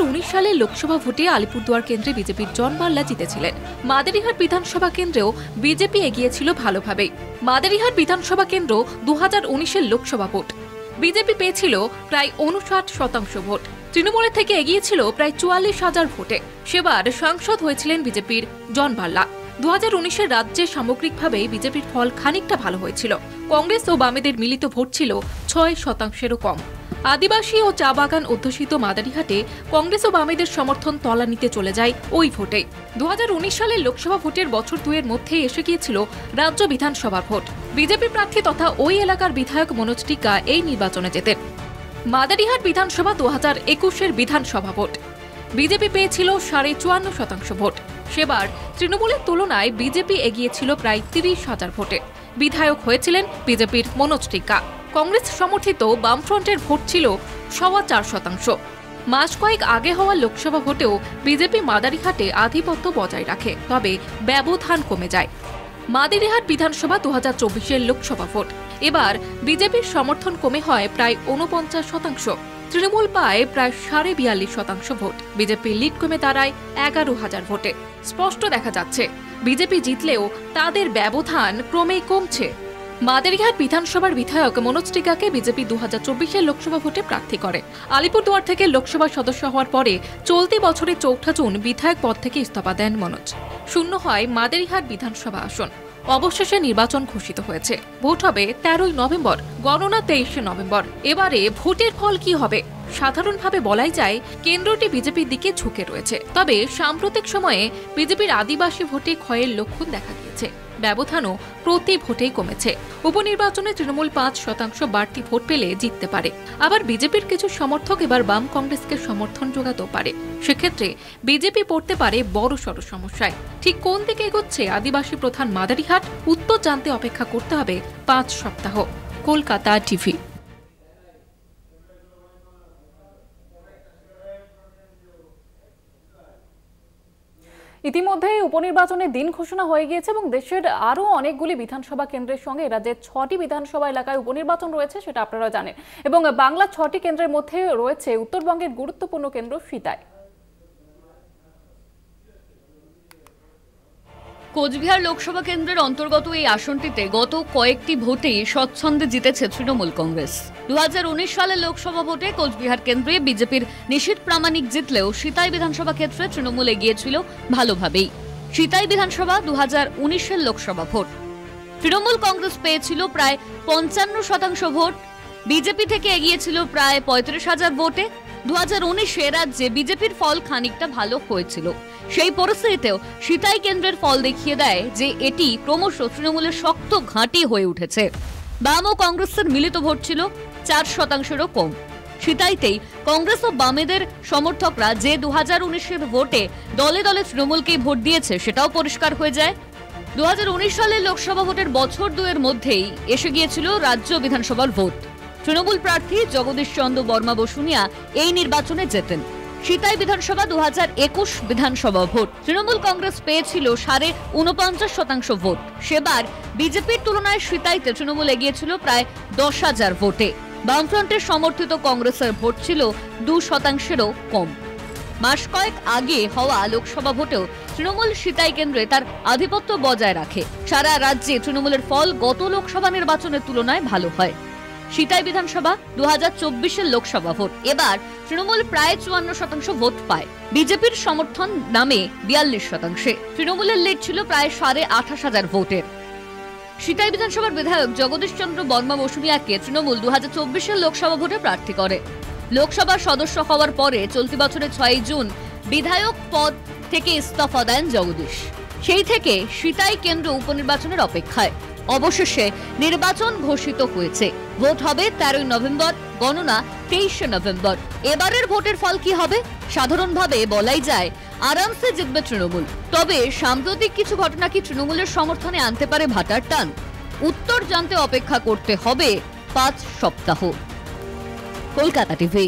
উনিশ সালের লোকসভা ভোটে আলিপুরদুয়ার কেন্দ্রে বিজেপির জন মাল্লা জিতেছিলেন। মাদারিহাট বিধানসভা কেন্দ্রেও বিজেপি এগিয়েছিল ভালোভাবেই। মাদারিহাট বিধানসভা কেন্দ্র দু হাজার লোকসভা ভোট। বিজেপি পেয়েছিল প্রায় উনষাট শতাংশ ভোট। তৃণমূলের থেকে এগিয়েছিল প্রায় চুয়াল্লিশ হাজার ভোটে। সেবার সাংসদ হয়েছিলেন বিজেপির জন বাল্লা দু হাজার উনিশের রাজ্যে সামগ্রিকভাবে বিজেপির ফল খানিকটা ভালো হয়েছিল। কংগ্রেস ও বামেদের মিলিত ভোট ছিল ছয় শতাংশেরও কম। আদিবাসী ও চা বাগান অধ্যুষিত মাদারিহাটে কংগ্রেস ও বামেদের সমর্থন তলানিতে চলে যায় ওই ভোটে। দুহাজার উনিশ সালের লোকসভা ভোটের বছর দুয়ের মধ্যেই এসে গিয়েছিল রাজ্য বিধানসভা ভোট। বিজেপি প্রার্থী তথা ওই এলাকার বিধায়ক মনোজ টিকা এই নির্বাচনে জেতেন। মাদারিহাট বিধানসভা দু হাজার একুশের বিধানসভা ভোট। বিজেপি পেয়েছিল সাড়ে চুয়ান্ন শতাংশ ভোট। সেবার তৃণমূলের তুলনায় বিজেপি এগিয়েছিল প্রায় তিরিশ হাজার ভোটে। বিধায়ক হয়েছিলেন বিজেপির মনোজ টিকা কংগ্রেস সমর্থিত বামফ্রন্টের ভোট ছিল সওয়া চার শতাংশ। মাস কয়েক আগে হওয়া লোকসভা ভোটেও বিজেপি মাদারিহাটে আধিপত্য বজায় রাখে, তবে ব্যবধান কমে যায়। মাদিরিহাট বিধানসভা দু হাজার চব্বিশের লোকসভা ভোট। এবার বিজেপির সমর্থন কমে হয় প্রায় উনপঞ্চাশ শতাংশ। তৃণমূল পায় প্রায় সাড়ে বিয়াল্লিশ শতাংশ ভোট। বিজেপির লিড কমে দাঁড়ায় এগারো হাজার ভোটে। স্পষ্ট দেখা যাচ্ছে, বিজেপি জিতলেও তাদের ব্যবধান ক্রমেই কমছে। মাদারিহাট বিধানসভার বিধায়ক মনোজ টিকাকে বিজেপি দু হাজার লোকসভা ভোটে প্রার্থী করে। আলিপুরদুয়ার থেকে লোকসভা সদস্য হওয়ার পরে চলতি বছরের চৌঠা জুন বিধায়ক পদ থেকে ইস্তফা দেন মনোজ। শূন্য হয় মাদারিহাট বিধানসভা আসন। অবশেষে নির্বাচন ঘোষিত হয়েছে। ভোট হবে তেরোই নভেম্বর, গণনা তেইশে নভেম্বর। এবারে ভোটের ফল কি হবে? সাধারণভাবে বলাই যায় কেন্দ্রটি বিজেপির দিকে ঝুঁকে রয়েছে। তবে সাম্প্রতিক সময়ে বিজেপির আদিবাসী ভোটে ক্ষয়ের লক্ষণ দেখা গিয়েছে। ব্যবধানও প্রতি ভোটেই কমেছে। উপনির্বাচনে তৃণমূল পাঁচ শতাংশ বাড়তি ভোট পেলে জিততে পারে। আবার বিজেপির কিছু সমর্থক এবার বাম কংগ্রেসকে সমর্থন যোগাতেও পারে। সেক্ষেত্রে বিজেপি পড়তে পারে বড় সড় সমস্যায়। ঠিক কোন দিকে এগোচ্ছে আদিবাসী প্রধান মাদারিহাট, উত্তর জানতে অপেক্ষা করতে হবে পাঁচ সপ্তাহ। কলকাতা টিভি। ইতিমধ্যেই উপনির্বাচনের দিন ঘোষণা হয়ে গিয়েছে এবং দেশের আরও অনেকগুলি বিধানসভা কেন্দ্রের সঙ্গে রাজ্যের ছটি বিধানসভা এলাকায় উপনির্বাচন রয়েছে, সেটা আপনারা জানেন। এবং বাংলা ছটি কেন্দ্রের মধ্যে রয়েছে উত্তরবঙ্গের গুরুত্বপূর্ণ কেন্দ্র সীতায় কোচবিহার লোকসভা কেন্দ্রের অন্তর্গত এই আসনটিতে গত কয়েকটি ভোটেই স্বচ্ছন্দে জিতেছে তৃণমূল কংগ্রেস। দু সালের লোকসভা ভোটে কোচবিহার কেন্দ্রে বিজেপির নিশীত প্রামাণিক জিতলেও সিতাই বিধানসভা ক্ষেত্রে তৃণমূল এগিয়েছিল ভালোভাবেই। সিতাই বিধানসভা দু হাজার লোকসভা ভোট। তৃণমূল কংগ্রেস পেয়েছিল প্রায় পঞ্চান্ন শতাংশ ভোট। বিজেপি থেকে এগিয়েছিল প্রায় পঁয়ত্রিশ হাজার ভোটে। দু হাজার উনিশে রাজ্যে বিজেপির ফল খানিকটা ভালো হয়েছিল। সেই পরিস্থিতিতেও সিতাই কেন্দ্রের ফল দেখিয়ে দেয় যে এটি ক্রমশ তৃণমূলের শক্ত ঘাঁটি হয়ে উঠেছে। বাম ও কংগ্রেসের মিলিত ভোট ছিল চার শতাংশেরও কম। সিতাইতেই কংগ্রেস ও বামেদের সমর্থকরা যে দু হাজার ভোটে দলে দলে তৃণমূলকেই ভোট দিয়েছে সেটাও পরিষ্কার হয়ে যায়। দু হাজার উনিশ সালের লোকসভা ভোটের বছর দুয়ের মধ্যেই এসে গিয়েছিল রাজ্য বিধানসভার ভোট। তৃণমূল প্রার্থী জগদীশ চন্দ্র বর্মা বসুনিয়া এই নির্বাচনে জেতেন। সিতাই বিধানসভা দু হাজার একুশ বিধানসভা ভোট। তৃণমূল কংগ্রেস পেয়েছিল সাড়ে উনপঞ্চাশ শতাংশ ভোট। সেবার বিজেপির তুলনায় সিতাইতে তৃণমূল এগিয়েছিল প্রায় দশ হাজার ভোটে। বামফ্রন্টের সমর্থিত কংগ্রেসের ভোট ছিল দু শতাংশেরও কম। মাস কয়েক আগে হওয়া লোকসভা ভোটেও তৃণমূল সিতাই কেন্দ্রে তার আধিপত্য বজায় রাখে। সারা রাজ্যে তৃণমূলের ফল গত লোকসভা নির্বাচনের তুলনায় ভালো হয়। সিতাই বিধানসভা দু হাজার লোকসভা ভোট। এবার তৃণমূল প্রায় চুয়ান্ন শতাংশ ভোট পায়। বিজেপির সমর্থন নামে বিয়াল্লিশ শতাংশে। তৃণমূলের লিড ছিল প্রায় সাড়ে আঠাশ হাজার ভোটের। সিতাই বিধানসভার বিধায়ক জগদীশ চন্দ্র বর্মা বসুনিয়াকে তৃণমূল দু হাজার লোকসভা ভোটে প্রার্থী করে। লোকসভার সদস্য হওয়ার পরে চলতি বছরের ছয়ই জুন বিধায়ক পদ থেকে ইস্তফা দেন জগদীশ। সেই থেকে সিতাই কেন্দ্র উপনির্বাচনের অপেক্ষায়। অবশেষে নির্বাচন ঘোষিত হয়েছে। ভোট হবে তেরোই নভেম্বর, গণনা তেইশে নভেম্বর। এবারের ভোটের ফল কি হবে? সাধারণভাবে বলাই যায়, আরামসে জিতবে তৃণমূল। তবে সাম্প্রতিক কিছু ঘটনা কি তৃণমূলের সমর্থনে আনতে পারে ভাটার টান? উত্তর জানতে অপেক্ষা করতে হবে পাঁচ সপ্তাহ। কলকাতা টিভি।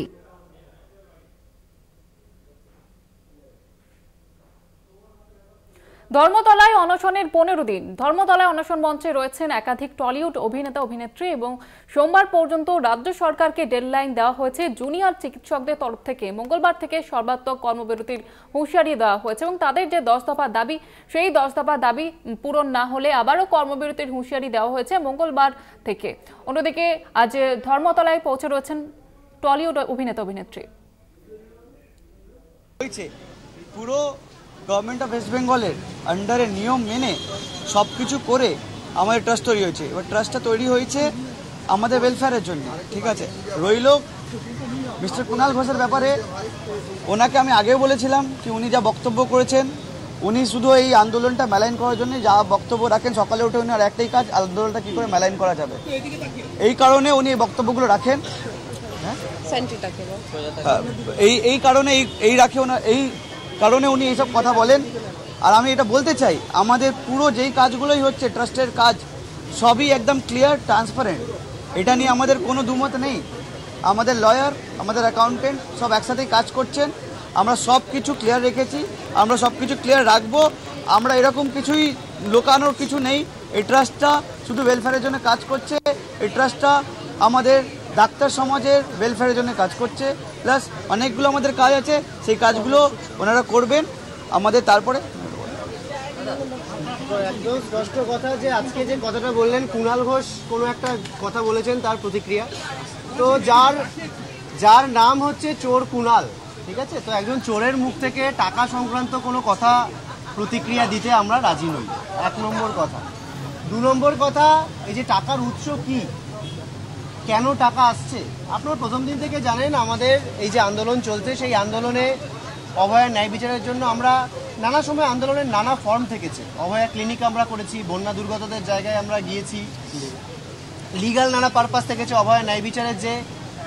ধর্মতলায় অনশনের পনেরো দিন। ধর্মতলায় অনশন মঞ্চে রয়েছেন একাধিক টলিউড অভিনেতা, অভিনেত্রী এবং সোমবার পর্যন্ত রাজ্য সরকারকে ডেডলাইন দেওয়া হয়েছে। জুনিয়র চিকিৎসকদের তরফ থেকে মঙ্গলবার থেকে সর্বাত্মক কর্মবিরতির হুঁশিয়ারি দেওয়া হয়েছে এবং তাদের যে দশ দফা দাবি, সেই দশ দফা দাবি পূরণ না হলে আবারও কর্মবিরতির হুঁশিয়ারি দেওয়া হয়েছে মঙ্গলবার থেকে। অন্যদিকে আজ ধর্মতলায় পৌঁছে রয়েছেন টলিউড অভিনেতা, অভিনেত্রী। পুরো গভর্নমেন্ট অফ ওয়েস্ট বেঙ্গলের আন্ডারে নিয়ম মেনে সব কিছু করে আমাদের ট্রাস্ট তৈরি হয়েছে। এবার ট্রাস্টটা তৈরি হয়েছে আমাদের ওয়েলফেয়ারের জন্য ঠিক আছে? রইল মিস্টার কুণাল ঘোষের ব্যাপারে। ওনাকে আমি আগেও বলেছিলাম কি উনি যা বক্তব্য করেছেন উনি শুধু এই আন্দোলনটা মেলাইন করার জন্য যা বক্তব্য রাখেন সকালে উঠে উনি আর একটাই কাজ আন্দোলনটা কী করে মেলাইন করা যাবে? এই কারণে উনি এই বক্তব্যগুলো রাখেন। হ্যাঁ? এই এই কারণে এই এই রাখে ওনার এই কারণে উনি এইসব কথা বলেন। আর আমি এটা বলতে চাই, আমাদের পুরো যেই কাজগুলোই হচ্ছে ট্রাস্টের কাজ, সবই একদম ক্লিয়ার ট্রান্সপারেন্ট এটা নিয়ে আমাদের কোনো দুমত নেই। আমাদের লয়ার আমাদের অ্যাকাউন্টেন্ট সব একসাথেই কাজ করছেন। আমরা সব কিছু ক্লিয়ার রেখেছি। আমরা সব কিছু ক্লিয়ার রাখব। আমরা এরকম কিছুই লোকানোর কিছু নেই। এই ট্রাস্টটা শুধু ওয়েলফেয়ারের জন্য কাজ করছে। এই ট্রাস্টটা আমাদের ডাক্তার সমাজের ওয়েলফেয়ারের জন্য কাজ করছে। প্লাস অনেকগুলো আমাদের কাজ আছে, সেই কাজগুলো ওনারা করবেন। আমাদের তারপরে একদম স্পষ্ট কথা যে আজকে যে কথাটা বললেন, কুণাল ঘোষ কোনো একটা কথা বলেছেন তার প্রতিক্রিয়া। তো যার যার নাম হচ্ছে চোর কুণাল, ঠিক আছে? তো একজন চোরের মুখ থেকে টাকা সংক্রান্ত কোনো কথা প্রতিক্রিয়া দিতে আমরা রাজি নই। এক নম্বর কথা। দু নম্বর কথা, এই যে টাকার উৎস কি? কেন টাকা আসছে? আপনারা প্রথম দিন থেকে জানেন আমাদের এই যে আন্দোলন চলছে সেই আন্দোলনে অভয়া ন্যায় বিচারের জন্য আমরা নানা সময় আন্দোলনের নানা ফর্ম থেকেছে। অভয়া ক্লিনিক আমরা করেছি বন্যা দুর্গতদের জায়গায় আমরা গিয়েছি। লিগাল নানা পারপাস থেকেছে অভয়া ন্যায় বিচারের যে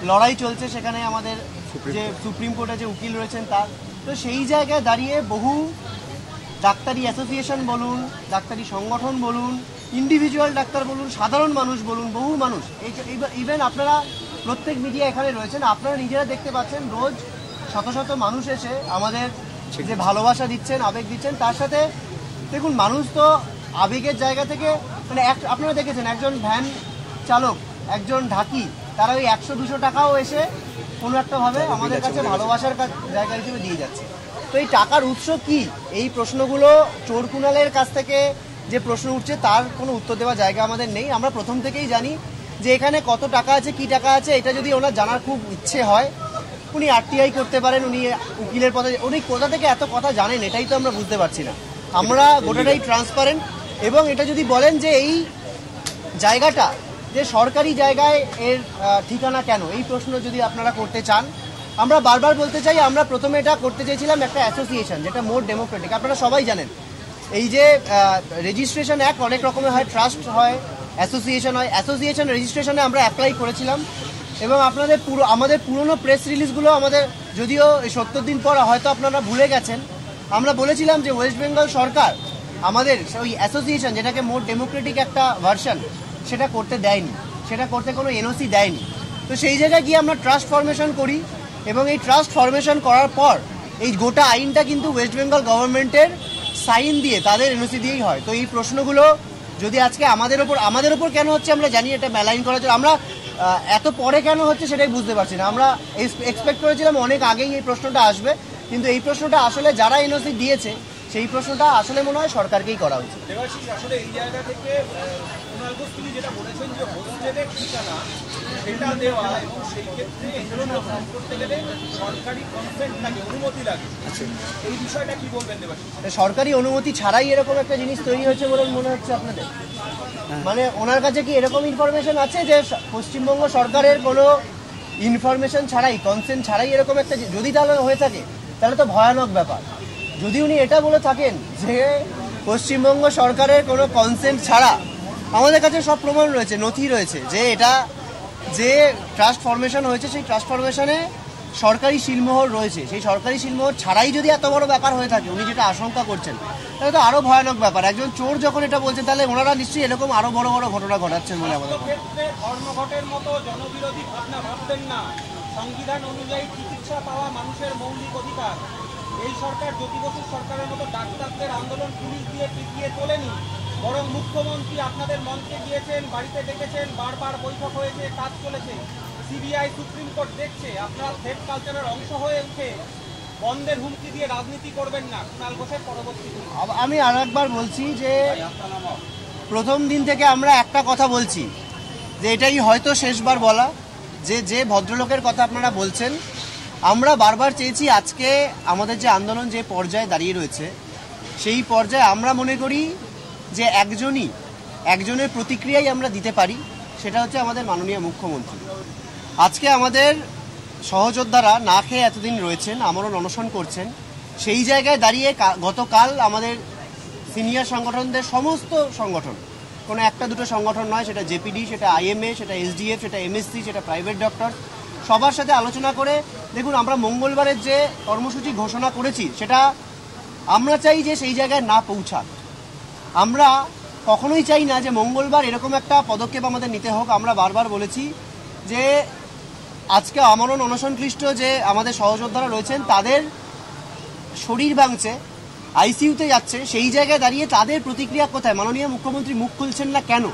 লড়াই চলছে সেখানে আমাদের যে সুপ্রিম কোর্টে যে উকিল রয়েছেন তার। তো সেই জায়গায় দাঁড়িয়ে বহু ডাক্তারি অ্যাসোসিয়েশন বলুন ডাক্তারি সংগঠন বলুন ইন্ডিভিজুয়াল ডাক্তার বলুন সাধারণ মানুষ বলুন বহু মানুষ। ইভেন আপনারা প্রত্যেক মিডিয়া এখানে রয়েছেন আপনারা নিজেরা দেখতে পাচ্ছেন রোজ শত শত মানুষ এসে আমাদের যে ভালোবাসা দিচ্ছেন আবেগ দিচ্ছেন তার সাথে দেখুন মানুষ তো আবেগের জায়গা থেকে মানে এক আপনারা দেখেছেন একজন ভ্যান চালক একজন ঢাকি তারা ওই একশো দুশো টাকাও এসে কোনো একটাভাবে আমাদের কাছে ভালোবাসার জায়গা হিসেবে দিয়ে যাচ্ছে। তো এই টাকার উৎস কি? এই প্রশ্নগুলো চোর কুণালের কাছ থেকে যে প্রশ্ন উঠছে তার কোনো উত্তর দেওয়ার জায়গা আমাদের নেই। আমরা প্রথম থেকেই জানি যে এখানে কত টাকা আছে, কি টাকা আছে, এটা যদি ওনার জানার খুব ইচ্ছে হয়, উনি আরটিআই করতে পারেন, উনি উকিলের পথে উনি কোথা থেকে এত কথা জানেন এটাই তো আমরা বুঝতে পারছি না। আমরা গোটাটাই ট্রান্সপারেন্ট এবং এটা যদি বলেন যে এই জায়গাটা যে সরকারি জায়গায় এর ঠিকানা কেন, এই প্রশ্ন যদি আপনারা করতে চান, আমরা বারবার বলতে চাই, আমরা প্রথমে এটা করতে চেয়েছিলাম একটা অ্যাসোসিয়েশন যেটা মোর ডেমোক্রেটিক আপনারা সবাই জানেন। এই যে রেজিস্ট্রেশন অ্যাক্ট অনেক রকমের হয় ট্রাস্ট হয় অ্যাসোসিয়েশন হয়। অ্যাসোসিয়েশন রেজিস্ট্রেশনে আমরা অ্যাপ্লাই করেছিলাম। এবং আপনাদের পুরো, আমাদের পুরনো প্রেস রিলিজগুলো আমাদের, যদিও সত্তর দিন পর, হয়তো আপনারা ভুলে গেছেন, আমরা বলেছিলাম যে ওয়েস্ট বেঙ্গল সরকার আমাদের ওই অ্যাসোসিয়েশন যেটাকে মোর ডেমোক্রেটিক একটা ভার্সন সেটা করতে দেয়নি। সেটা করতে কোনো এনওসি দেয়নি। তো সেই জায়গায় গিয়ে আমরা ট্রাস্ট ফরমেশন করি এবং এই ট্রাস্ট ফরমেশন করার পর, এই গোটা আইনটা কিন্তু ওয়েস্ট বেঙ্গল গভর্নমেন্টের সাইন দিয়ে তাদের এনওসি দিয়েই হয়। তো এই প্রশ্নগুলো যদি আজকে আমাদের ওপর আমাদের ওপর কেন হচ্ছে আমরা জানি, এটা ম্যালাইন করার জন্য আমরা এত পরে কেন হচ্ছে সেটাই বুঝতে পারছি না। আমরা এক্সপেক্ট করেছিলাম অনেক আগেই এই প্রশ্নটা আসবে, কিন্তু এই প্রশ্নটা আসলে যারা এনওসি দিয়েছে, সেই প্রশ্নটা আসলে মনে হয় সরকারকেই করা উচিত। কুণাল ঘোষ তিনি যেটা বলেছেন যে হোস্টেলের ঠিকানা সেটা দেওয়া এবং সেই ক্ষেত্রে এগুলো নাম করতে গেলে সরকারি কনসেন্ট লাগে অনুমতি লাগে। এই বিষয়টা কি বলবেন দেবাশিস? সরকারি অনুমতি ছাড়াই এরকম একটা জিনিস তৈরি হয়েছে বলে মনে হচ্ছে আপনাদের? মানে ওনার কাছে কি এরকম ইনফরমেশন আছে যে পশ্চিমবঙ্গ সরকারের কোনো ইনফরমেশন ছাড়াই কনসেন্ট ছাড়াই এরকম একটা যদি তাহলে হয়ে থাকে তাহলে তো ভয়ানক ব্যাপার। যদি উনি এটা বলে থাকেন যে পশ্চিমবঙ্গ সরকারের কোনো কনসেন্ট ছাড়া আমাদের কাছে সব প্রমাণ রয়েছে, নথি রয়েছে যে এটা যে ট্রাস্ট ফরমেশন হয়েছে, সেই ট্রাস্ট ফরমেশনে সরকারি শিলমোহর রয়েছে। সেই সরকারি শিলমোহর ছাড়াই যদি এত বড় ব্যাপার হয়ে থাকে, উনি যেটা আশঙ্কা করছেন, তাহলে তো আরও ভয়ানক ব্যাপার। একজন চোর যখন এটা বলছেন তাহলে ওনারা নিশ্চয়ই এরকম আরও বড় বড় ঘটনা ঘটাচ্ছেন বলে আমাদের মতো সংবিধান অনুযায়ী চিকিৎসা পাওয়া মানুষের মৌলিক অধিকার। এই সরকার সরকারের মতো ডাক্তারদের আন্দোলন পুলিশ দিয়ে পিটিয়ে তোলেনি। বরং মুখ্যমন্ত্রী আপনাদের মঞ্চে গিয়েছেন বাড়িতে ডেকেছেন বারবার বৈঠক হয়েছে কাজ চলেছে। সিবিআই সুপ্রিম কোর্ট দেখছে আপনারা থেট কালচারের অংশ হয়ে উঠে বন্ধের হুমকি দিয়ে রাজনীতি করবেন না কুণাল ঘোষের পরবর্তী আমি আর একবার বলছি যে প্রথম দিন থেকে আমরা একটা কথা বলছি যে এটাই হয়তো শেষবার বলা যে যে ভদ্রলোকের কথা আপনারা বলছেন আমরা বারবার চেয়েছি আজকে আমাদের যে আন্দোলন যে পর্যায়ে দাঁড়িয়ে রয়েছে সেই পর্যায়ে আমরা মনে করি যে একজনই, একজনের প্রতিক্রিয়াই আমরা দিতে পারি, সেটা হচ্ছে আমাদের মাননীয় মুখ্যমন্ত্রী। আজকে আমাদের সহযোদ্ধারা না খেয়ে এতদিন রয়েছেন, আমরণ অনশন করছেন, সেই জায়গায় দাঁড়িয়ে গতকাল আমাদের সিনিয়র সংগঠনদের সমস্ত সংগঠন, কোনো একটা দুটো সংগঠন নয়, সেটা জেপিডি, সেটা আইএমএ, সেটা এসডিএফ, সেটা এমএসসি, সেটা প্রাইভেট ডক্টর সবার সাথে আলোচনা করে, দেখুন আমরা মঙ্গলবারের যে কর্মসূচি ঘোষণা করেছি, সেটা আমরা চাই যে সেই জায়গায় না পৌঁছাক। আমরা কখনোই চাই না যে মঙ্গলবার এরকম একটা পদক্ষেপ আমাদের নিতে হোক। আমরা বারবার বলেছি যে আজকে আমরণ অনশনক্লিষ্ট যে আমাদের সহযোদ্ধারা রয়েছেন, তাদের শরীর ভাঙছে, আইসিইউতে যাচ্ছে, সেই জায়গায় দাঁড়িয়ে তাদের প্রতিক্রিয়া কোথায়? মাননীয় মুখ্যমন্ত্রী মুখ খুলছেন না কেন?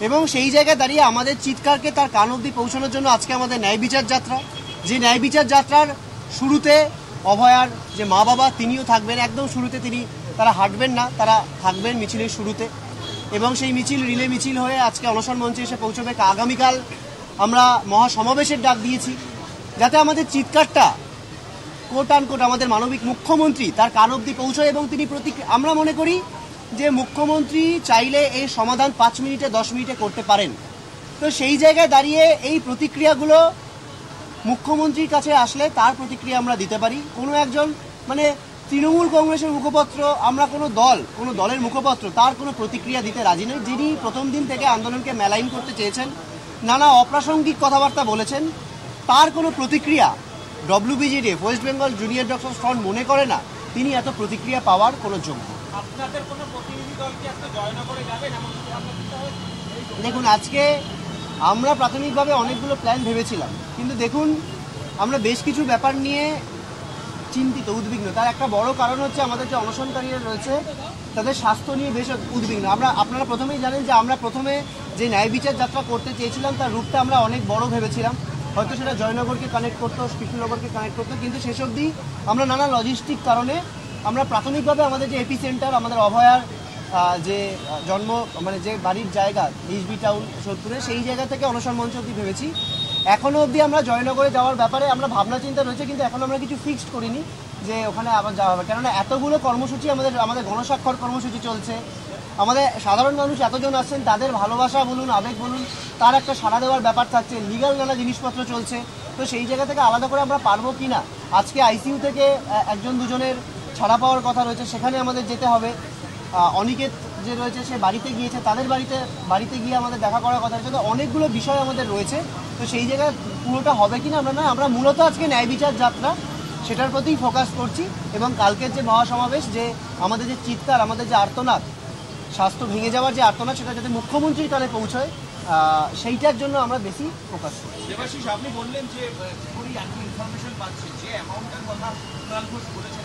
এবং সেই জায়গায় দাঁড়িয়ে আমাদের চিৎকারকে তার কান অবধি পৌঁছানোর জন্য আজকে আমাদের ন্যায় বিচার যাত্রা। যে ন্যায় বিচার যাত্রার শুরুতে অভয়ার যে মা বাবা তিনিও থাকবেন। একদম শুরুতে তিনি তারা হাঁটবেন না, তারা থাকবেন মিছিলের শুরুতে। এবং সেই মিছিল, রিলে মিছিল হয়ে আজকে অনশন মঞ্চে এসে পৌঁছবে। আগামীকাল আমরা মহাসমাবেশের ডাক দিয়েছি, যাতে আমাদের চিৎকারটা কোট আন কোট আমাদের মানবিক মুখ্যমন্ত্রী তার কান অব্দি পৌঁছয় এবং তিনি প্রতিক্রিয়া আমরা মনে করি যে মুখ্যমন্ত্রী চাইলে এই সমাধান পাঁচ মিনিটে, দশ মিনিটে করতে পারেন। তো সেই জায়গায় দাঁড়িয়ে এই প্রতিক্রিয়াগুলো মুখ্যমন্ত্রীর কাছে আসলে তার প্রতিক্রিয়া আমরা দিতে পারি। কোনো একজন মানে তৃণমূল কংগ্রেসের মুখপাত্র আমরা কোনো দল কোনো দলের মুখপাত্র তার কোনো প্রতিক্রিয়া দিতে রাজি নই। যিনি প্রথম দিন থেকে আন্দোলনকে মেলাইন করতে চেয়েছেন নানা অপ্রাসঙ্গিক কথাবার্তা বলেছেন তার কোনো প্রতিক্রিয়া WBGDF West Bengal junior doctor front মনে করে না তিনি এত প্রতিক্রিয়া পাওয়ার কোনো যোগ্য? দেখুন আজকে আমরা প্রাথমিকভাবে অনেকগুলো প্ল্যান ভেবেছিলাম কিন্তু দেখুন আমরা বেশ কিছু ব্যাপার নিয়ে চিন্তিত, উদ্বিগ্ন। তার একটা বড় কারণ হচ্ছে আমাদের যে অনশনকারীরা রয়েছে, তাদের স্বাস্থ্য নিয়ে বেশ উদ্বিগ্ন। আমরা, আপনারা প্রথমেই জানেন যে আমরা প্রথমে যে ন্যায় বিচার যাত্রা করতে চেয়েছিলাম, তার রূপটা আমরা অনেক বড় ভেবেছিলাম। হয়তো সেটা জয়নগরকে কানেক্ট করতো, কৃষ্ণনগরকে কানেক্ট করতো, কিন্তু শেষ অবধি আমরা নানা লজিস্টিক কারণে আমরা প্রাথমিকভাবে আমাদের যে এপি সেন্টার আমাদের অভয়ার যে জন্ম মানে যে বাড়ির জায়গা লিসবি টাউন সোদপুরে সেই জায়গা থেকে অনশন মঞ্চ অবধি ভেবেছি। এখনও অবধি আমরা জয়নগরে যাওয়ার ব্যাপারে আমরা ভাবনা চিন্তা রয়েছে, কিন্তু এখন আমরা কিছু ফিক্সড করিনি যে ওখানে আবার যাওয়া হবে। কেননা এতগুলো কর্মসূচি আমাদের আমাদের গণস্বাক্ষর কর্মসূচি চলছে। আমাদের সাধারণ মানুষ এতজন আসছেন, তাদের ভালোবাসা বলুন, আবেগ বলুন, তার একটা সাড়া দেওয়ার ব্যাপার থাকছে লিগাল নানা জিনিসপত্র চলছে। তো সেই জায়গা থেকে আলাদা করে আমরা পারব কি না? আজকে আইসিইউ থেকে একজন দুজনের ছাড়া পাওয়ার কথা রয়েছে, সেখানে আমাদের যেতে হবে। অনিকেত যে রয়েছে, সে বাড়িতে গিয়েছে, তাদের বাড়িতে বাড়িতে গিয়ে আমাদের দেখা করার কথা রয়েছে তো অনেকগুলো বিষয় আমাদের রয়েছে। তো সেই জায়গায় পুরোটা হবে কিনা আমরা না আমরা মূলত আজকে ন্যায় বিচার যাত্রা সেটার প্রতিই ফোকাস করছি এবং কালকের যে মহাসমাবেশ, যে আমাদের যে চিৎকার, আমাদের যে আর্তনাদ, স্বাস্থ্য ভেঙে যাওয়ার যে আর্তনাদ, সেটা যাতে মুখ্যমন্ত্রীর কানে পৌঁছয় সেইটার জন্য আমরা বেশি ফোকাস করি দেবাশিস, আপনি বললেন যে ইনফরমেশন যে অ্যামাউন্টের কথা বলেছেন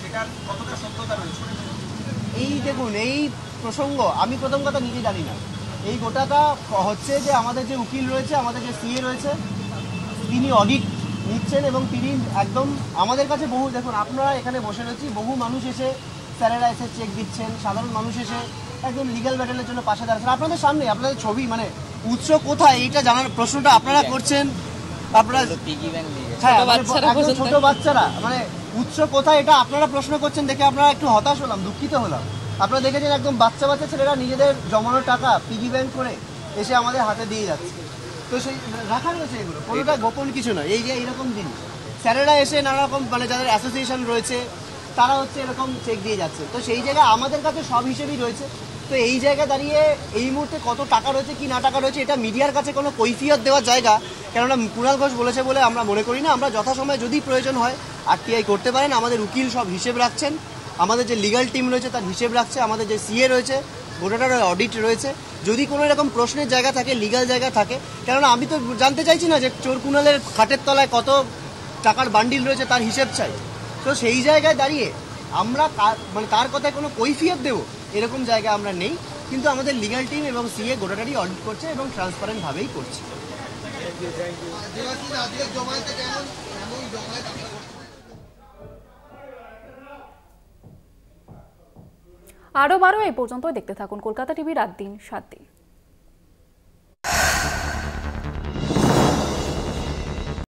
সেটার কতটা সত্যতা রয়েছে? এই দেখুন এই প্রসঙ্গ আমি প্রথম কথা নিজে জানি না। এই গোটাটা হচ্ছে যে আমাদের যে উকিল রয়েছে আমাদের যে সিএ রয়েছে তিনি অডিট নিচ্ছেন এবং তিনি একদম আমাদের কাছে বহু দেখুন আপনারা এখানে বসে রয়েছি বহু মানুষ এসে স্যারেরা এসে চেক দিচ্ছেন সাধারণ মানুষ এসে একদম লিগাল ব্যাটেলের জন্য পাশে দাঁড়াচ্ছেন। আপনাদের সামনে আপনাদের ছবি মানে উৎস কোথায় এইটা জানার প্রশ্নটা আপনারা করছেন। আপনারা হ্যাঁ মানে ছোট বাচ্চারা। মানে উৎস কোথায় এটা আপনারা প্রশ্ন করছেন দেখে আপনারা একটু হতাশ হলাম দুঃখিত হলাম। আপনারা দেখেছেন একদম বাচ্চা বাচ্চা ছেলেরা নিজেদের জমানো টাকা পিগি ব্যাংক করে এসে আমাদের হাতে দিয়ে যাচ্ছে। তো সেই রাখা রয়েছে এগুলো কোনোটা গোপন কিছু নয়। এই যে এরকম জিনিস। স্যারেরা এসে নানা রকম মানে যাদের অ্যাসোসিয়েশন রয়েছে তারা হচ্ছে এরকম চেক দিয়ে যাচ্ছে। তো সেই জায়গায় আমাদের কাছে সব হিসেবেই রয়েছে। তো এই জায়গায় দাঁড়িয়ে এই মুহূর্তে কত টাকা রয়েছে, কি না টাকা রয়েছে, এটা মিডিয়ার কাছে কোনো কৈফিয়ত দেওয়ার জায়গা। কেননা কুণাল ঘোষ বলেছে বলে আমরা মনে করি না। আমরা যথাসময়ে যদি প্রয়োজন হয় আর আরটিআই করতে পারেন। আমাদের উকিল সব হিসেব রাখছেন। আমাদের যে লিগাল টিম রয়েছে তার হিসেব রাখছে। আমাদের যে সিএ রয়েছে গোটাটার অডিট রয়েছে। যদি কোনো এরকম প্রশ্নের জায়গা থাকে লিগাল জায়গা থাকে, কেননা আমি তো জানতে চাইছি না যে চোর কুণালের খাটের তলায় কত টাকার বান্ডিল রয়েছে তার হিসেব চাই। তো সেই জায়গায় দাঁড়িয়ে আমরা মানে তার কথায় কোনো কৈফিয়ত দেবো? এরকম জায়গা আমরা নেই, কিন্তু আমাদের লিগাল টিম এবং সিএ গোটাটারই অডিট করছে এবং ট্রান্সপারেন্টভাবেই করছে। আরও বারো এই পর্যন্ত দেখতে থাকুন কলকাতা টিভি রাত দিন সাত দিন